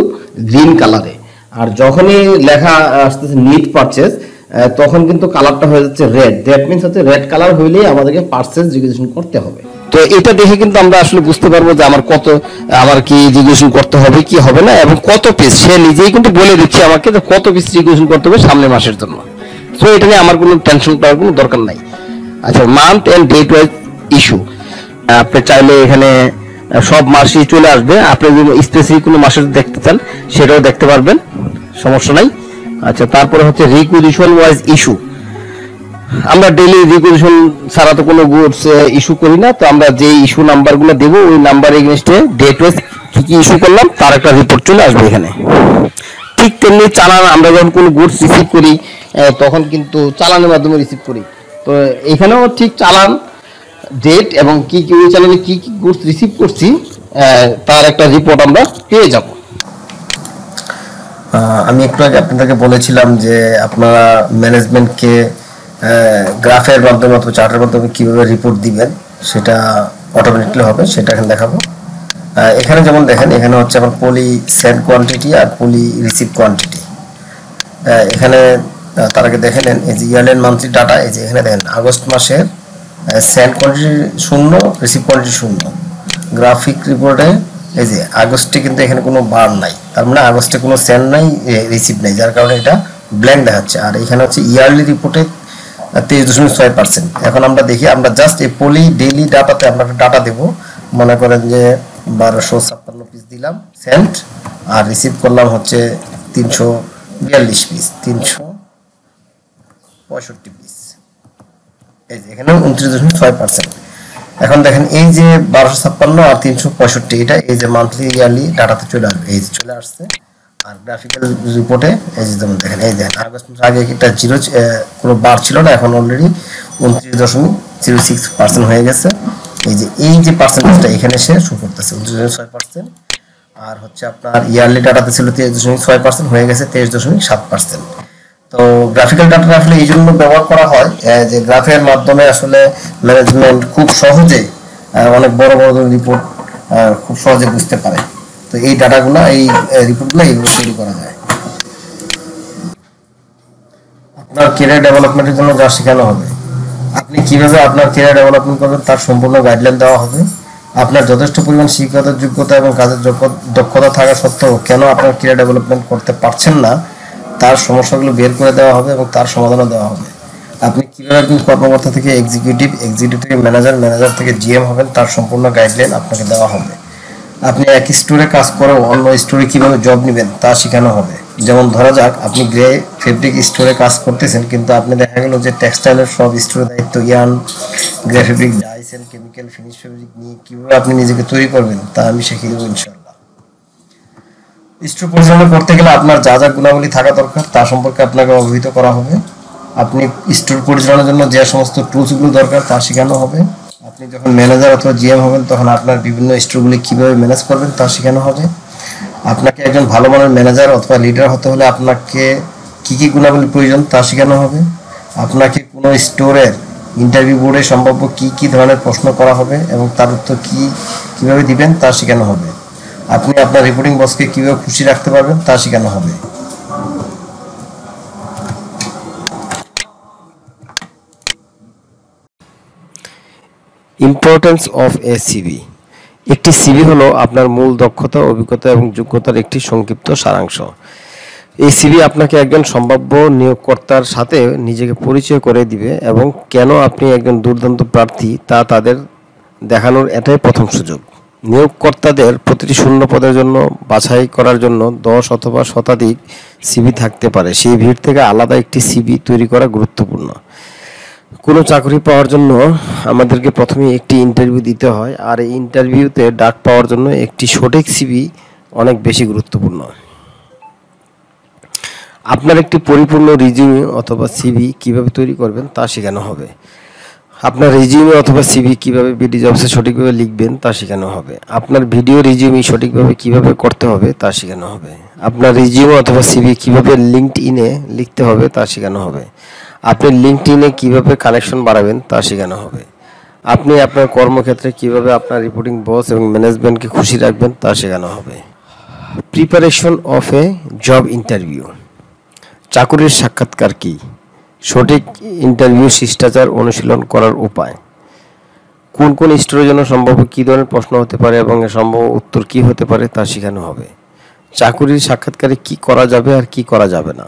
গ্রিন কালারে আর যখনই লেখা আসতেছে নিট পারচেজ তখন কিন্তু কালারটা হয়ে যাচ্ছে রেড দ্যাট মিনস হচ্ছে রেড কালার হইলেই আমাদেরকে পারচেজ রিকুইজিশন করতে হবে। তো এটা দেখে কিন্তু আমরা আসলে বুঝতে পারব যে আমার কত, আমার কি রিকুইজিশন করতে হবে, কি হবে না, এবং কত পিস সে নিজেই কিন্তু বলে দিচ্ছে আমাকে যে কত পিস রিকুইজিশন করতে হবে সামনের মাসের জন্য। তো এটা নিয়ে আমার কোনো টেনশন করার কোনো দরকার নাই। আচ্ছা month end date wise issue আপনি চাইলে এখানে সব মাসই চলে আসবে। আপনি যদি স্পেসিফিক কোনো মাসে দেখতে চান, সেটাও দেখতে পারবেন। সমস্যা নাই। আচ্ছা তারপরে হচ্ছে রিকুইজিশন ওয়াইজ ইস্যু আমরা ডেইলি রিকুইজিশন ছাড়া তো কোনো গুডস ইস্যু করি না। তো আমরা যে ইস্যু নাম্বারগুলো দেবো, ওই নাম্বার এগেনস্টে ডেট ওয়াইজ কি কি ইস্যু করলাম, তার একটা রিপোর্ট চলে আসবে এখানে। ঠিক তেমনি চালান, আমরা যখন কোনো গুডস রিসিভ করি তখন কিন্তু চালানের মাধ্যমে রিসিভ করি। তো এখানেও ঠিক চালান ডেট এবং কি কি ওই চ্যানেলে কি কি গুডস রিসিভ করছি তার একটা রিপোর্ট আমরা পেয়ে যাব। আমি একটু আগে আপনাদেরকে বলেছিলাম যে আপনারা ম্যানেজমেন্টকে গ্রাফের মাধ্যমে অথবা চার্টের মাধ্যমে কীভাবে রিপোর্ট দিবেন, সেটা অটোমেটিকলি হবে, সেটা এখানে দেখাবো। এখানে যেমন দেখেন, এখানে হচ্ছে আমার পলি সেন্ড কোয়ান্টিটি আর পলি রিসিভ কোয়ান্টিটি এখানে তার আগে দেখে নেন, এই যে ইয়ারলেন মান্থলি ডাটা এই যে এখানে দেখেন, আগস্ট মাসের সেন্ড কোয়ান্টিটি শূন্য রিসিভ কোয়ান্টিটি শূন্য। গ্রাফিক রিপোর্টে এই যে আগস্টে কিন্তু এখানে কোনো বার নাই। তার মানে আগস্টে কোনো সেন্ড নাই রিসিভ নাই। যার কারণে এটা ব্ল্যাঙ্ক দেখাচ্ছে। আর এখানে হচ্ছে ইয়ারলি রিপোর্টে তেইশ দশমিক ছয় পার্সেন্ট এখন আমরা দেখি, আমরা জাস্ট এই পলি ডেইলি ডাটাতে আমরা ডাটা দেব। মনে করেন যে বারোশো ছাপ্পান্ন পিস দিলাম সেন্ট আর রিসিভ করলাম হচ্ছে তিনশো বিয়াল্লিশ পিস তিনশো পঁয়ষট্টি পিস এই যে এখানে উনত্রিশ দশমিক ছয় পার্সেন্ট এখন দেখেন এই যে বারোশো ছাপ্পান্ন আর তিনশো পঁয়ষট্টি, এটা এই যে মান্থলি ইয়ারলি ডাটাতে চলে আসবে। এই যে চলে আসছে। আর গ্রাফিক্যাল রিপোর্টে এই যে যেমন দেখেন, এই দেখেন, আগস্ট আগে একটা জিরো কোনো বার ছিল না, এখন অলরেডি উনত্রিশ দশমিক জিরো সিক্স পার্সেন্ট হয়ে গেছে। এই যে এই যে পার্সেন্টেজটা এখানে সে শো করতেছে, উনত্রিশ দশমিক ছয় পার্সেন্ট আর হচ্ছে আপনার ইয়ারলি ডাটাতে ছিল তেইশ দশমিক ছয় পার্সেন্ট হয়ে গেছে তেইশ দশমিক সাত পার্সেন্ট তো গ্রাফিক্যাল ডাটা আসলে এই জন্য ব্যবহার করা হয় যে গ্রাফের মাধ্যমে আসলে ম্যানেজমেন্ট খুব সহজে অনেক বড় বড় রিপোর্ট খুব সহজে বুঝতে পারে। তো এই ডাটাগুলো এই রিপোর্টগুলো এইভাবে তৈরি করা যায়। আপনার কেরিয়ার ডেভেলপমেন্টের জন্য যা শেখানো হবে, আপনি কীভাবে আপনার কেরিয়ার ডেভেলপমেন্ট করবেন তার সম্পূর্ণ গাইডলাইন দেওয়া হবে। আপনার যথেষ্ট পরিমাণ শিক্ষাগত যোগ্যতা এবং কাজের দক্ষতা থাকা সত্ত্বেও কেন আপনার ক্রিয়া ডেভেলপমেন্ট করতে পারছেন না তার সমস্যাগুলো বের করে দেওয়া হবে এবং তার সমাধানও দেওয়া হবে। আপনি কীভাবে একজন কর্মকর্তা থেকে এক্সিকিউটিভ এক্সিকিউটিভ থেকে ম্যানেজার ম্যানেজার থেকে জিএম হবেন, তার সম্পূর্ণ গাইডলাইন আপনাকে দেওয়া হবে। আপনি এক স্টোরে কাজ করেও অন্য স্টোরে কীভাবে জব নেবেন, তা শেখানো হবে। যেমন ধরা যাক, আপনি গ্রে ফেব্রিক স্টোরে কাজ করতেছেন, কিন্তু আপনি দেখা গেল যে টেক্সটাইলের সব স্টোরের দায়িত্ব yarn grey fabric dyes and chemical finish fabric নিয়ে কীভাবে আপনি নিজেকে তৈরি করবেন, তা আমি শিখিয়ে দেবো ইনশাল্লাহ স্টোর পরিচালনা করতে গেলে আপনার যা যা গুণাবলী থাকা দরকার তা সম্পর্কে আপনাকে অবহিত করা হবে। আপনি স্টোর পরিচালনার জন্য যে সমস্ত টুলসগুলো দরকার তা শেখানো হবে। আপনি যখন ম্যানেজার অথবা জিএম হবেন, তখন আপনার বিভিন্ন স্টোরগুলি কীভাবে ম্যানেজ করবেন তা শেখানো হবে। আপনাকে একজন ভালো মানের ম্যানেজার অথবা লিডার হতে হলে আপনাকে কী কী গুণাবলী প্রয়োজন তা শেখানো হবে। আপনাকে কোনো স্টোরের ইন্টারভিউ বোর্ডে সম্ভাব্য কী কী ধরনের প্রশ্ন করা হবে এবং তার উত্তর কী কীভাবে দিবেন তা শেখানো হবে। আপনি আপনার রিপোর্টিং বসকে কীভাবে খুশি রাখতে পারবেন, তা শেখানো হবে। ইম্পর্টেন্স অফ এ সিবি একটি সিবি হলো আপনার মূল দক্ষতা, অভিজ্ঞতা এবং যোগ্যতার একটি সংক্ষিপ্ত সারাংশ। এই সিবি আপনাকে একজন সম্ভাব্য নিয়োগকর্তার সাথে নিজেকে পরিচয় করে দিবে এবং কেন আপনি একজন দুর্দান্ত প্রার্থী তা তাদের দেখানোর এটাই প্রথম সুযোগ। নিয়োগকর্তাদের প্রতিটি শূন্য পদের জন্য বাছাই করার জন্য দশ অথবা শতাধিক সিবি থাকতে পারে। সেই ভিড় থেকে আলাদা একটি সিবি তৈরি করা গুরুত্বপূর্ণ। কোনো চাকরি পাওয়ার জন্য আমাদেরকে প্রথমে একটি ইন্টারভিউ দিতে হয়, আর এই ইন্টারভিউতে ডাক পাওয়ার জন্য একটি সঠিক সিবি অনেক বেশি গুরুত্বপূর্ণ। আপনার একটি পরিপূর্ণ রিজিউমি অথবা সিবি কীভাবে তৈরি করবেন তা শেখানো হবে। আপনার রিজিউমি অথবা সিভি কীভাবে বিডি জবসে সঠিকভাবে লিখবেন তা শেখানো হবে। আপনার ভিডিও রিজিউমি সঠিকভাবে কীভাবে করতে হবে তা শেখানো হবে। আপনার রিজিউমি অথবা সিভি কীভাবে লিঙ্কড ইনে লিখতে হবে তা শেখানো হবে। আপনি লিঙ্কড ইনে কীভাবে কালেকশন বাড়াবেন তা শেখানো হবে। আপনি আপনার কর্মক্ষেত্রে কীভাবে আপনার রিপোর্টিং বস এবং ম্যানেজমেন্টকে খুশি রাখবেন তা শেখানো হবে। Preparation of a job interview চাকুরির সাক্ষাৎকার কি? সঠিক ইন্টারভিউ শিষ্টাচার অনুশীলন করার উপায়। কোন কোন স্টোরের জন্য সম্ভব কী ধরনের প্রশ্ন হতে পারে এবং এর সম্ভব উত্তর কী হতে পারে তা শেখানো হবে। চাকুরির সাক্ষাৎকারে কি করা যাবে আর কি করা যাবে না।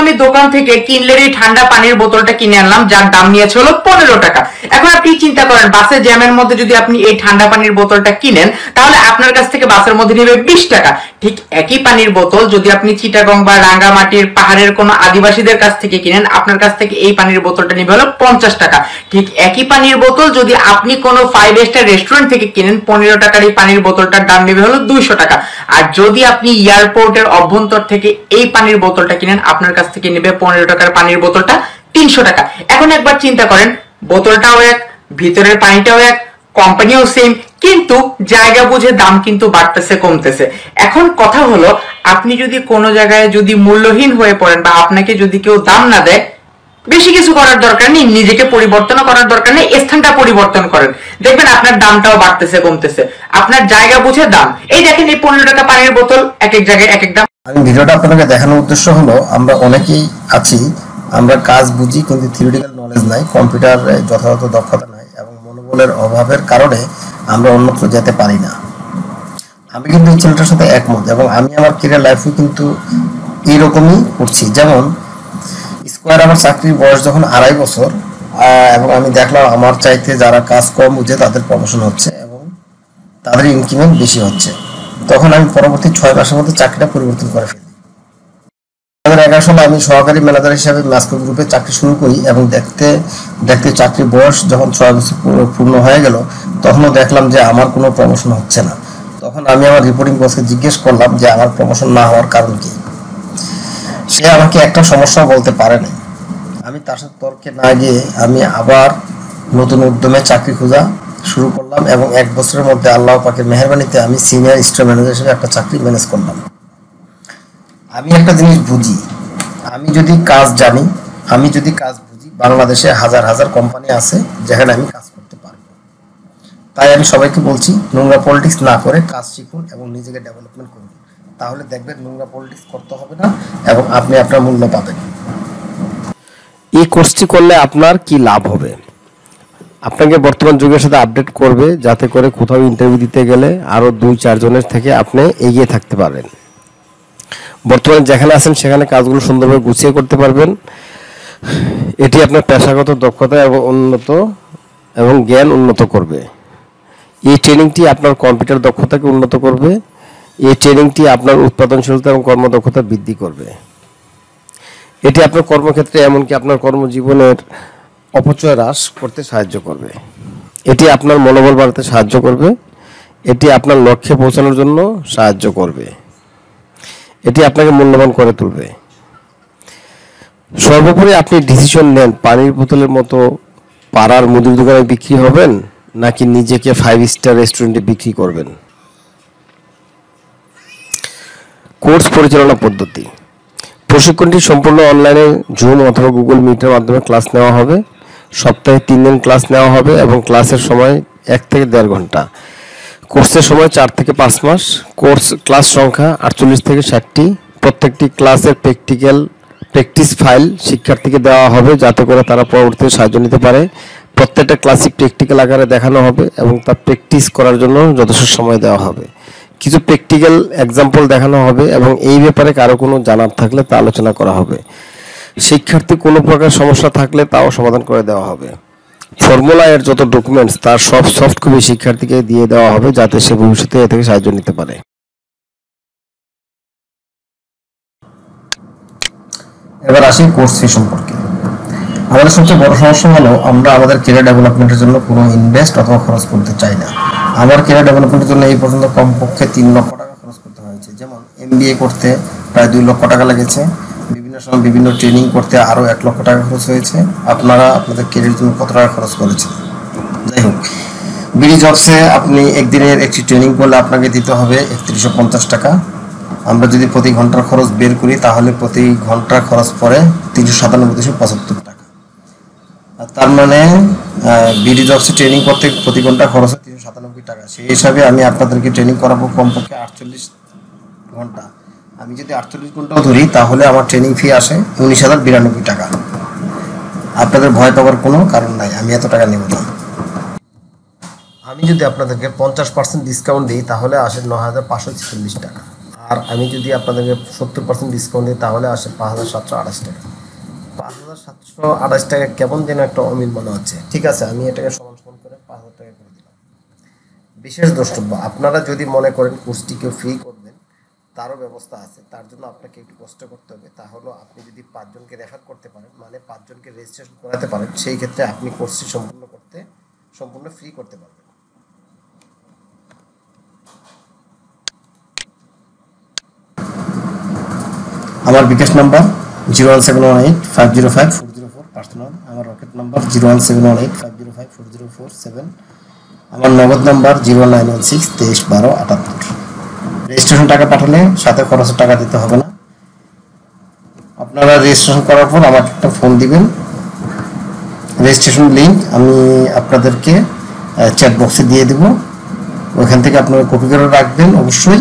আমি দোকান থেকে কিনলের এই ঠান্ডা পানির বোতলটা কিনে আনলাম, যার দাম নিয়েছে হলো পনেরো টাকা। এখন আপনি চিন্তা করেন বাসে জ্যামের মধ্যে যদি আপনি এই ঠান্ডা পানির বোতলটা কিনেন, তাহলে আপনার কাছ থেকে বাসের মধ্যে নেবে বিশ টাকা। ঠিক একই পানির বোতল, যদি আপনি চিটাগং বা রাঙ্গামাটির পাহাড়ের কোনো আদিবাসীদের কাছ থেকে কিনেন, আপনার কাছ থেকে এই পানির বোতলটা নেবে হলো পঞ্চাশ টাকা। ঠিক একই পানির বোতল, যদি আপনি কোনো ফাইভ স্টার রেস্টুরেন্ট থেকে কিনেন, পনেরো টাকার এই পানির বোতলটার দাম নেবে হলো দুইশো টাকা। আর যদি আপনি এয়ারপোর্টের অভ্যন্তর থেকে এই পানির বোতলটা কিনেন, আপনার কাছ থেকে নেবে পনেরো টাকার পানির বোতলটা তিনশো টাকা। এখন একবার চিন্তা করেন, বোতলটাও এক, ভিতরের পানিটাও এক, কোম্পানিও সেম কিন্তু জায়গা বুঝে দাম কিন্তু বাড়তেছে, কমতেছে। এখন কথা হলো, আপনি যদি কোনো জায়গায় যদি মূল্যহীন হয়ে পড়েন বা আপনাকে যদি কেউ দাম না দেয়, বেশি কিছু করার দরকার নেই, নিজেকে পরিবর্তন করার দরকার নেই, স্থানটা পরিবর্তন করেন। দেখবেন আপনার দামটাও বাড়তেছে, কমতেছে। আপনার জায়গা বুঝে দাম। এই দেখেন এই পনেরো টাকা পানির বোতল, এক এক জায়গায় এক এক দাম। আমি ভিডিওটা আপনাদেরকে দেখানোর উদ্দেশ্য হলো, আমরা অনেকেই আছি, আমরা কাজ বুঝি কিন্তু থিওরিটিক্যাল নলেজ নাই কম্পিউটার যথাযথ দক্ষতা নাই এবং মনোবলের অভাবের কারণে আমরা অন্যত্র যেতে পারি না। আমি কিন্তু এই ছেলেটার সাথে একমত এবং আমি আমার কেরিয়ার লাইফে কিন্তু এইরকমই করছি। যেমন স্কোয়ার আমার চাকরির বয়স যখন আড়াই বছর এবং আমি দেখলাম আমার চাইতে যারা কাজ কম বুঝে তাদের প্রমোশন হচ্ছে এবং তাদের ইনক্রিমেন্ট বেশি হচ্ছে। তখন আমি পরবর্তী ছয় মাসের মধ্যে চাকরিটা পরিবর্তন করে ফেলি। দু হাজার আমি সহকারী হিসাবে গ্রুপে চাকরি শুরু করি এবং দেখতে দেখতে বয়স যখন ছয় বছর পূর্ণ- হয়ে গেল, তখনও দেখলাম যে আমার কোনো প্রমোশন হচ্ছে না। তখন আমি আমার রিপোর্টিং বসকে জিজ্ঞেস করলাম যে আমার প্রমোশন না হওয়ার কারণ কি? সে আমাকে একটা সমস্যাও বলতে পারেনি আমি তার সাথে তর্কে না গিয়ে আমি আবার নতুন উদ্যমে চাকরি খোঁজা শুরু করলাম এবং এক বছরের মধ্যে আল্লাহ পাকের মেহরবানিতে আমি সিনিয়র স্টোর ম্যানেজার হিসেবে একটা চাকরি ম্যানেজ করলাম। আমি একটা জিনিস বুঝি, আমি যদি কাজ জানি, আমি যদি কাজ বুঝি, বাংলাদেশে হাজার হাজার কোম্পানি আছে যেখানে আমি কাজ করতে পারব। তাই আমি সবাইকে বলছি, নোংরা পলিটিক্স না করে কাজ শিখুন এবং নিজেকে ডেভেলপমেন্ট করুন। তাহলে দেখবেন নোংরা পলিটিক্স করতে হবে না এবং আপনি আপনার মূল্য পাবেন। এই কোর্সটি করলে আপনার কি লাভ হবে? আপনাকে বর্তমান যুগের সাথে আপডেট করবে যাতে করে কোথাও ইন্টারভিউ দিতে গেলে আরও দুই, চারজনের থেকে আপনি এগিয়ে থাকতে পারেন। বর্তমানে যেখানে আছেন সেখানে কাজগুলো সুন্দরভাবে গুছিয়ে করতে পারবেন। এটি আপনার পেশাগত দক্ষতা এবং উন্নত এবং জ্ঞান উন্নত করবে। এই ট্রেনিংটি আপনার কম্পিউটার দক্ষতাকে উন্নত করবে। এই ট্রেনিংটি আপনার উৎপাদনশীলতা এবং কর্মদক্ষতা বৃদ্ধি করবে। এটি আপনার কর্মক্ষেত্রে এমনকি আপনার কর্মজীবনের অপচয় হ্রাস করতে সাহায্য করবে। এটি আপনার মনোবল বাড়াতে সাহায্য করবে। এটি আপনার লক্ষ্যে পৌঁছানোর জন্য সাহায্য করবে। এটি আপনাকে মূল্যবান করে তুলবে। সর্বোপরি আপনি ডিসিশন নেন, পানির বোতলের মতো পাড়ার মুদির দোকানে বিক্রি হবেন নাকি নিজেকে ফাইভ স্টার রেস্টুরেন্টে বিক্রি করবেন। কোর্স পরিচালনা পদ্ধতি। প্রশিক্ষণটি সম্পূর্ণ অনলাইনে জুম অথবা গুগল মিটের মাধ্যমে ক্লাস নেওয়া হবে। সপ্তাহে তিন দিন ক্লাস নেওয়া হবে এবং ক্লাসের সময় এক থেকে দেড় ঘণ্টা। কোর্সের সময় চার থেকে পাঁচ মাস। কোর্স ক্লাস সংখ্যা আটচল্লিশ থেকে ষাটটি। প্রত্যেকটি ক্লাসের প্র্যাকটিক্যাল প্র্যাকটিস ফাইল শিক্ষার্থীকে দেওয়া হবে যাতে করে তারা পরবর্তীতে সাহায্য নিতে পারে। প্রত্যেকটা ক্লাসিক প্র্যাকটিক্যাল আকারে দেখানো হবে এবং তা প্র্যাকটিস করার জন্য যথেষ্ট সময় দেওয়া হবে। কিছু প্র্যাকটিক্যাল এক্সাম্পল দেখানো হবে এবং এই ব্যাপারে কারও কোনো জানার থাকলে তা আলোচনা করা হবে। শিক্ষার্থী কোনো প্রকার সমস্যা থাকলে তাও সমাধান করে দেওয়া হবে। ফর্মুলা এর যত ডকুমেন্টস তার সব সফট কপি শিক্ষার্থীকে দিয়ে দেওয়া হবে যাতে সে ভবিষ্যতে এ থেকে সাহায্য নিতে পারে। এবার আসি কোর্স ফি সম্পর্কে। আমাদের সবচেয়ে বড় সমস্যা হলো, আমরা আমাদের কেরিয়ার ডেভেলপমেন্টের জন্য কোনো ইনভেস্ট অথবা খরচ করতে চাই না। আমার কেরিয়ার ডেভেলপমেন্টের জন্য এই পর্যন্ত কমপক্ষে তিন লক্ষ টাকা খরচ করতে হয়েছে। যেমন এমবিএ করতে প্রায় দুই লক্ষ টাকা লেগেছে। সময় বিভিন্ন ট্রেনিং করতে আরও এক লক্ষ টাকা খরচ হয়েছে। আপনারা আপনাদের কেরিয়ার জন্য কত টাকা খরচ করেছেন? যাই হোক বিডি জবসে আপনি একদিনের একটি ট্রেনিং করলে আপনাকে দিতে হবে একত্রিশশো পঞ্চাশ টাকা। আমরা যদি প্রতি ঘণ্টার খরচ বের করি, তাহলে প্রতি ঘণ্টার খরচ পড়ে তিনশো সাতানব্বই দুশো পঁচাত্তর টাকা। আর তার মানে বিডি জবসে ট্রেনিং করতে প্রতি ঘণ্টা খরচ হয় তিনশো সাতানব্বই টাকা। সেই হিসাবে আমি আপনাদেরকে ট্রেনিং করাবো কমপক্ষে আটচল্লিশ ঘণ্টা। আমি যদি আটচল্লিশ ঘন্টাও ধরি, তাহলে আমার ট্রেনিং ফি আসে উনিশ হাজার বিরানব্বই টাকা। আপনাদের ভয় পাওয়ার কোনো কারণ নাই, আমি এত টাকা নেব না। আমি যদি আপনাদেরকে পঞ্চাশ পার্সেন্ট ডিসকাউন্ট দিই, তাহলে আসে ন হাজার পাঁচশো ছেচল্লিশ টাকা। আর আমি যদি আপনাদেরকে সত্তর পার্সেন্ট ডিসকাউন্ট দিই, তাহলে আসে পাঁচ হাজার সাতশো আঠাশ টাকা। পাঁচ হাজার সাতশো আঠাশ টাকা কেমন যেন একটা অমিল মনে হচ্ছে। ঠিক আছে, আমি এটাকে সমান সমান করে পাঁচ হাজার টাকা করে দিলাম। বিশেষ দ্রষ্টব্য, আপনারা যদি মনে করেন কোর্সটিকে ফ্রি করবেন তারও ব্যবস্থা আছে। তার জন্য আপনাকে একটু কষ্ট করতে হবে। তা হলো আপনি যদি পাঁচজনকে রেফার করতে পারেন মানে পাঁচজনকে রেজিস্ট্রেশন করাতে পারেন, সেই ক্ষেত্রে আপনি কোর্সটি সম্পূর্ণ করতে, সম্পূর্ণ ফ্রি করতে পারবেন। আমার bKash number zero one seven one eight five zero five four zero four personal আমার Rocket number zero one seven one eight five zero five four zero four seven আমার Nagad number zero nine one six তেইশ বারো আটাত্তর। Registration টাকা পাঠালে সাথে খরচের টাকা দিতে হবে না। আপনারা রেজিস্ট্রেশন করার পর আমাকে একটা ফোন দিবেন। রেজিস্ট্রেশন লিঙ্ক আমি আপনাদেরকে চ্যাট বক্সে দিয়ে দেব। ওইখান থেকে আপনারা কপি করে রাখবেন অবশ্যই।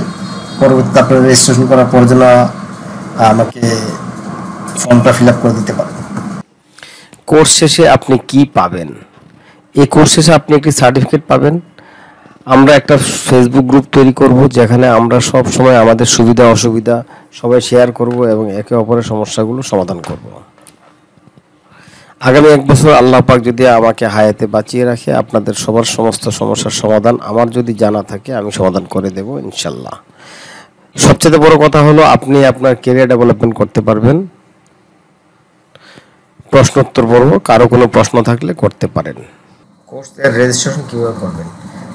পরবর্তীতে আপনারা রেজিস্ট্রেশন করার পর যেন আমাকে ফর্মটা ফিল আপ করে দিতে পারেন। কোর্স শেষে আপনি কি পাবেন? এই কোর্স শেষে আপনি একটি সার্টিফিকেট পাবেন। আমরা একটা ফেসবুক গ্রুপ তৈরি করব যেখানে আমরা সব সময় আমাদের সুবিধা, অসুবিধা সবাই শেয়ার করব এবং একে অপরের সমস্যাগুলো সমাধান করব। আগামী এক বছর আল্লাহ পাক যদি আমাকে হায়াতে বাঁচিয়ে রাখে, আপনাদের সবার সমস্ত সমস্যার সমাধান আমার যদি জানা থাকে, আমি সমাধান করে দেব ইনশাল্লাহ। সবচেয়ে বড় কথা হলো, আপনি আপনার কেরিয়ার ডেভেলপমেন্ট করতে পারবেন। প্রশ্নোত্তর পর্ব কারও কোনো প্রশ্ন থাকলে করতে পারেন। কোর্সের রেজিস্ট্রেশন কীভাবে করবেন?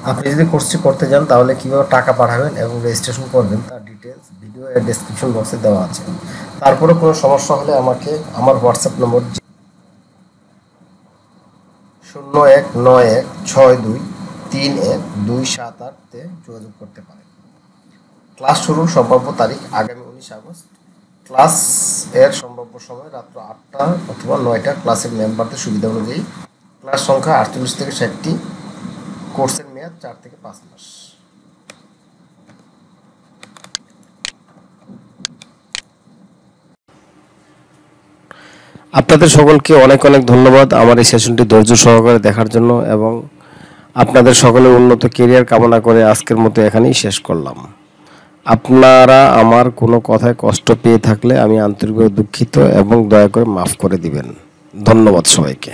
আপনি যদি কোর্সটি করতে যান, তাহলে কীভাবে টাকা পাঠাবেন এবং রেজিস্ট্রেশন করবেন, তার ডিটেলস ভিডিও এর ডেসক্রিপশন বক্সে দেওয়া আছে। তারপরে কোনো সমস্যা হলে আমাকে আমার হোয়াটসঅ্যাপ নম্বর শূন্য এক নয় এক ছয় দুই তিন এক দুই সাত আটতে যোগাযোগ করতে পারেন। ক্লাস শুরুর সম্ভাব্য তারিখ আগামী উনিশ আগস্ট। ক্লাস এর সম্ভাব্য সময় রাত্র আটটা অথবা নয়টা। ক্লাসের মেম্বারদের সুবিধা অনুযায়ী ক্লাস সংখ্যা আটচল্লিশ থেকে ষাটটি। কোর্সের মেয়াদ চার থেকে পাঁচ মাস। আপনাদের সকলকে অনেক অনেক ধন্যবাদ আমার এই সেশনটি ধৈর্য সহকারে দেখার জন্য এবং আপনাদের সকলের উন্নত কেরিয়ার কামনা করে আজকের মতো এখানেই শেষ করলাম। আপনারা আমার কোনো কথায় কষ্ট পেয়ে থাকলে আমি আন্তরিকভাবে দুঃখিত এবং দয়া করে মাফ করে দিবেন। ধন্যবাদ সবাইকে।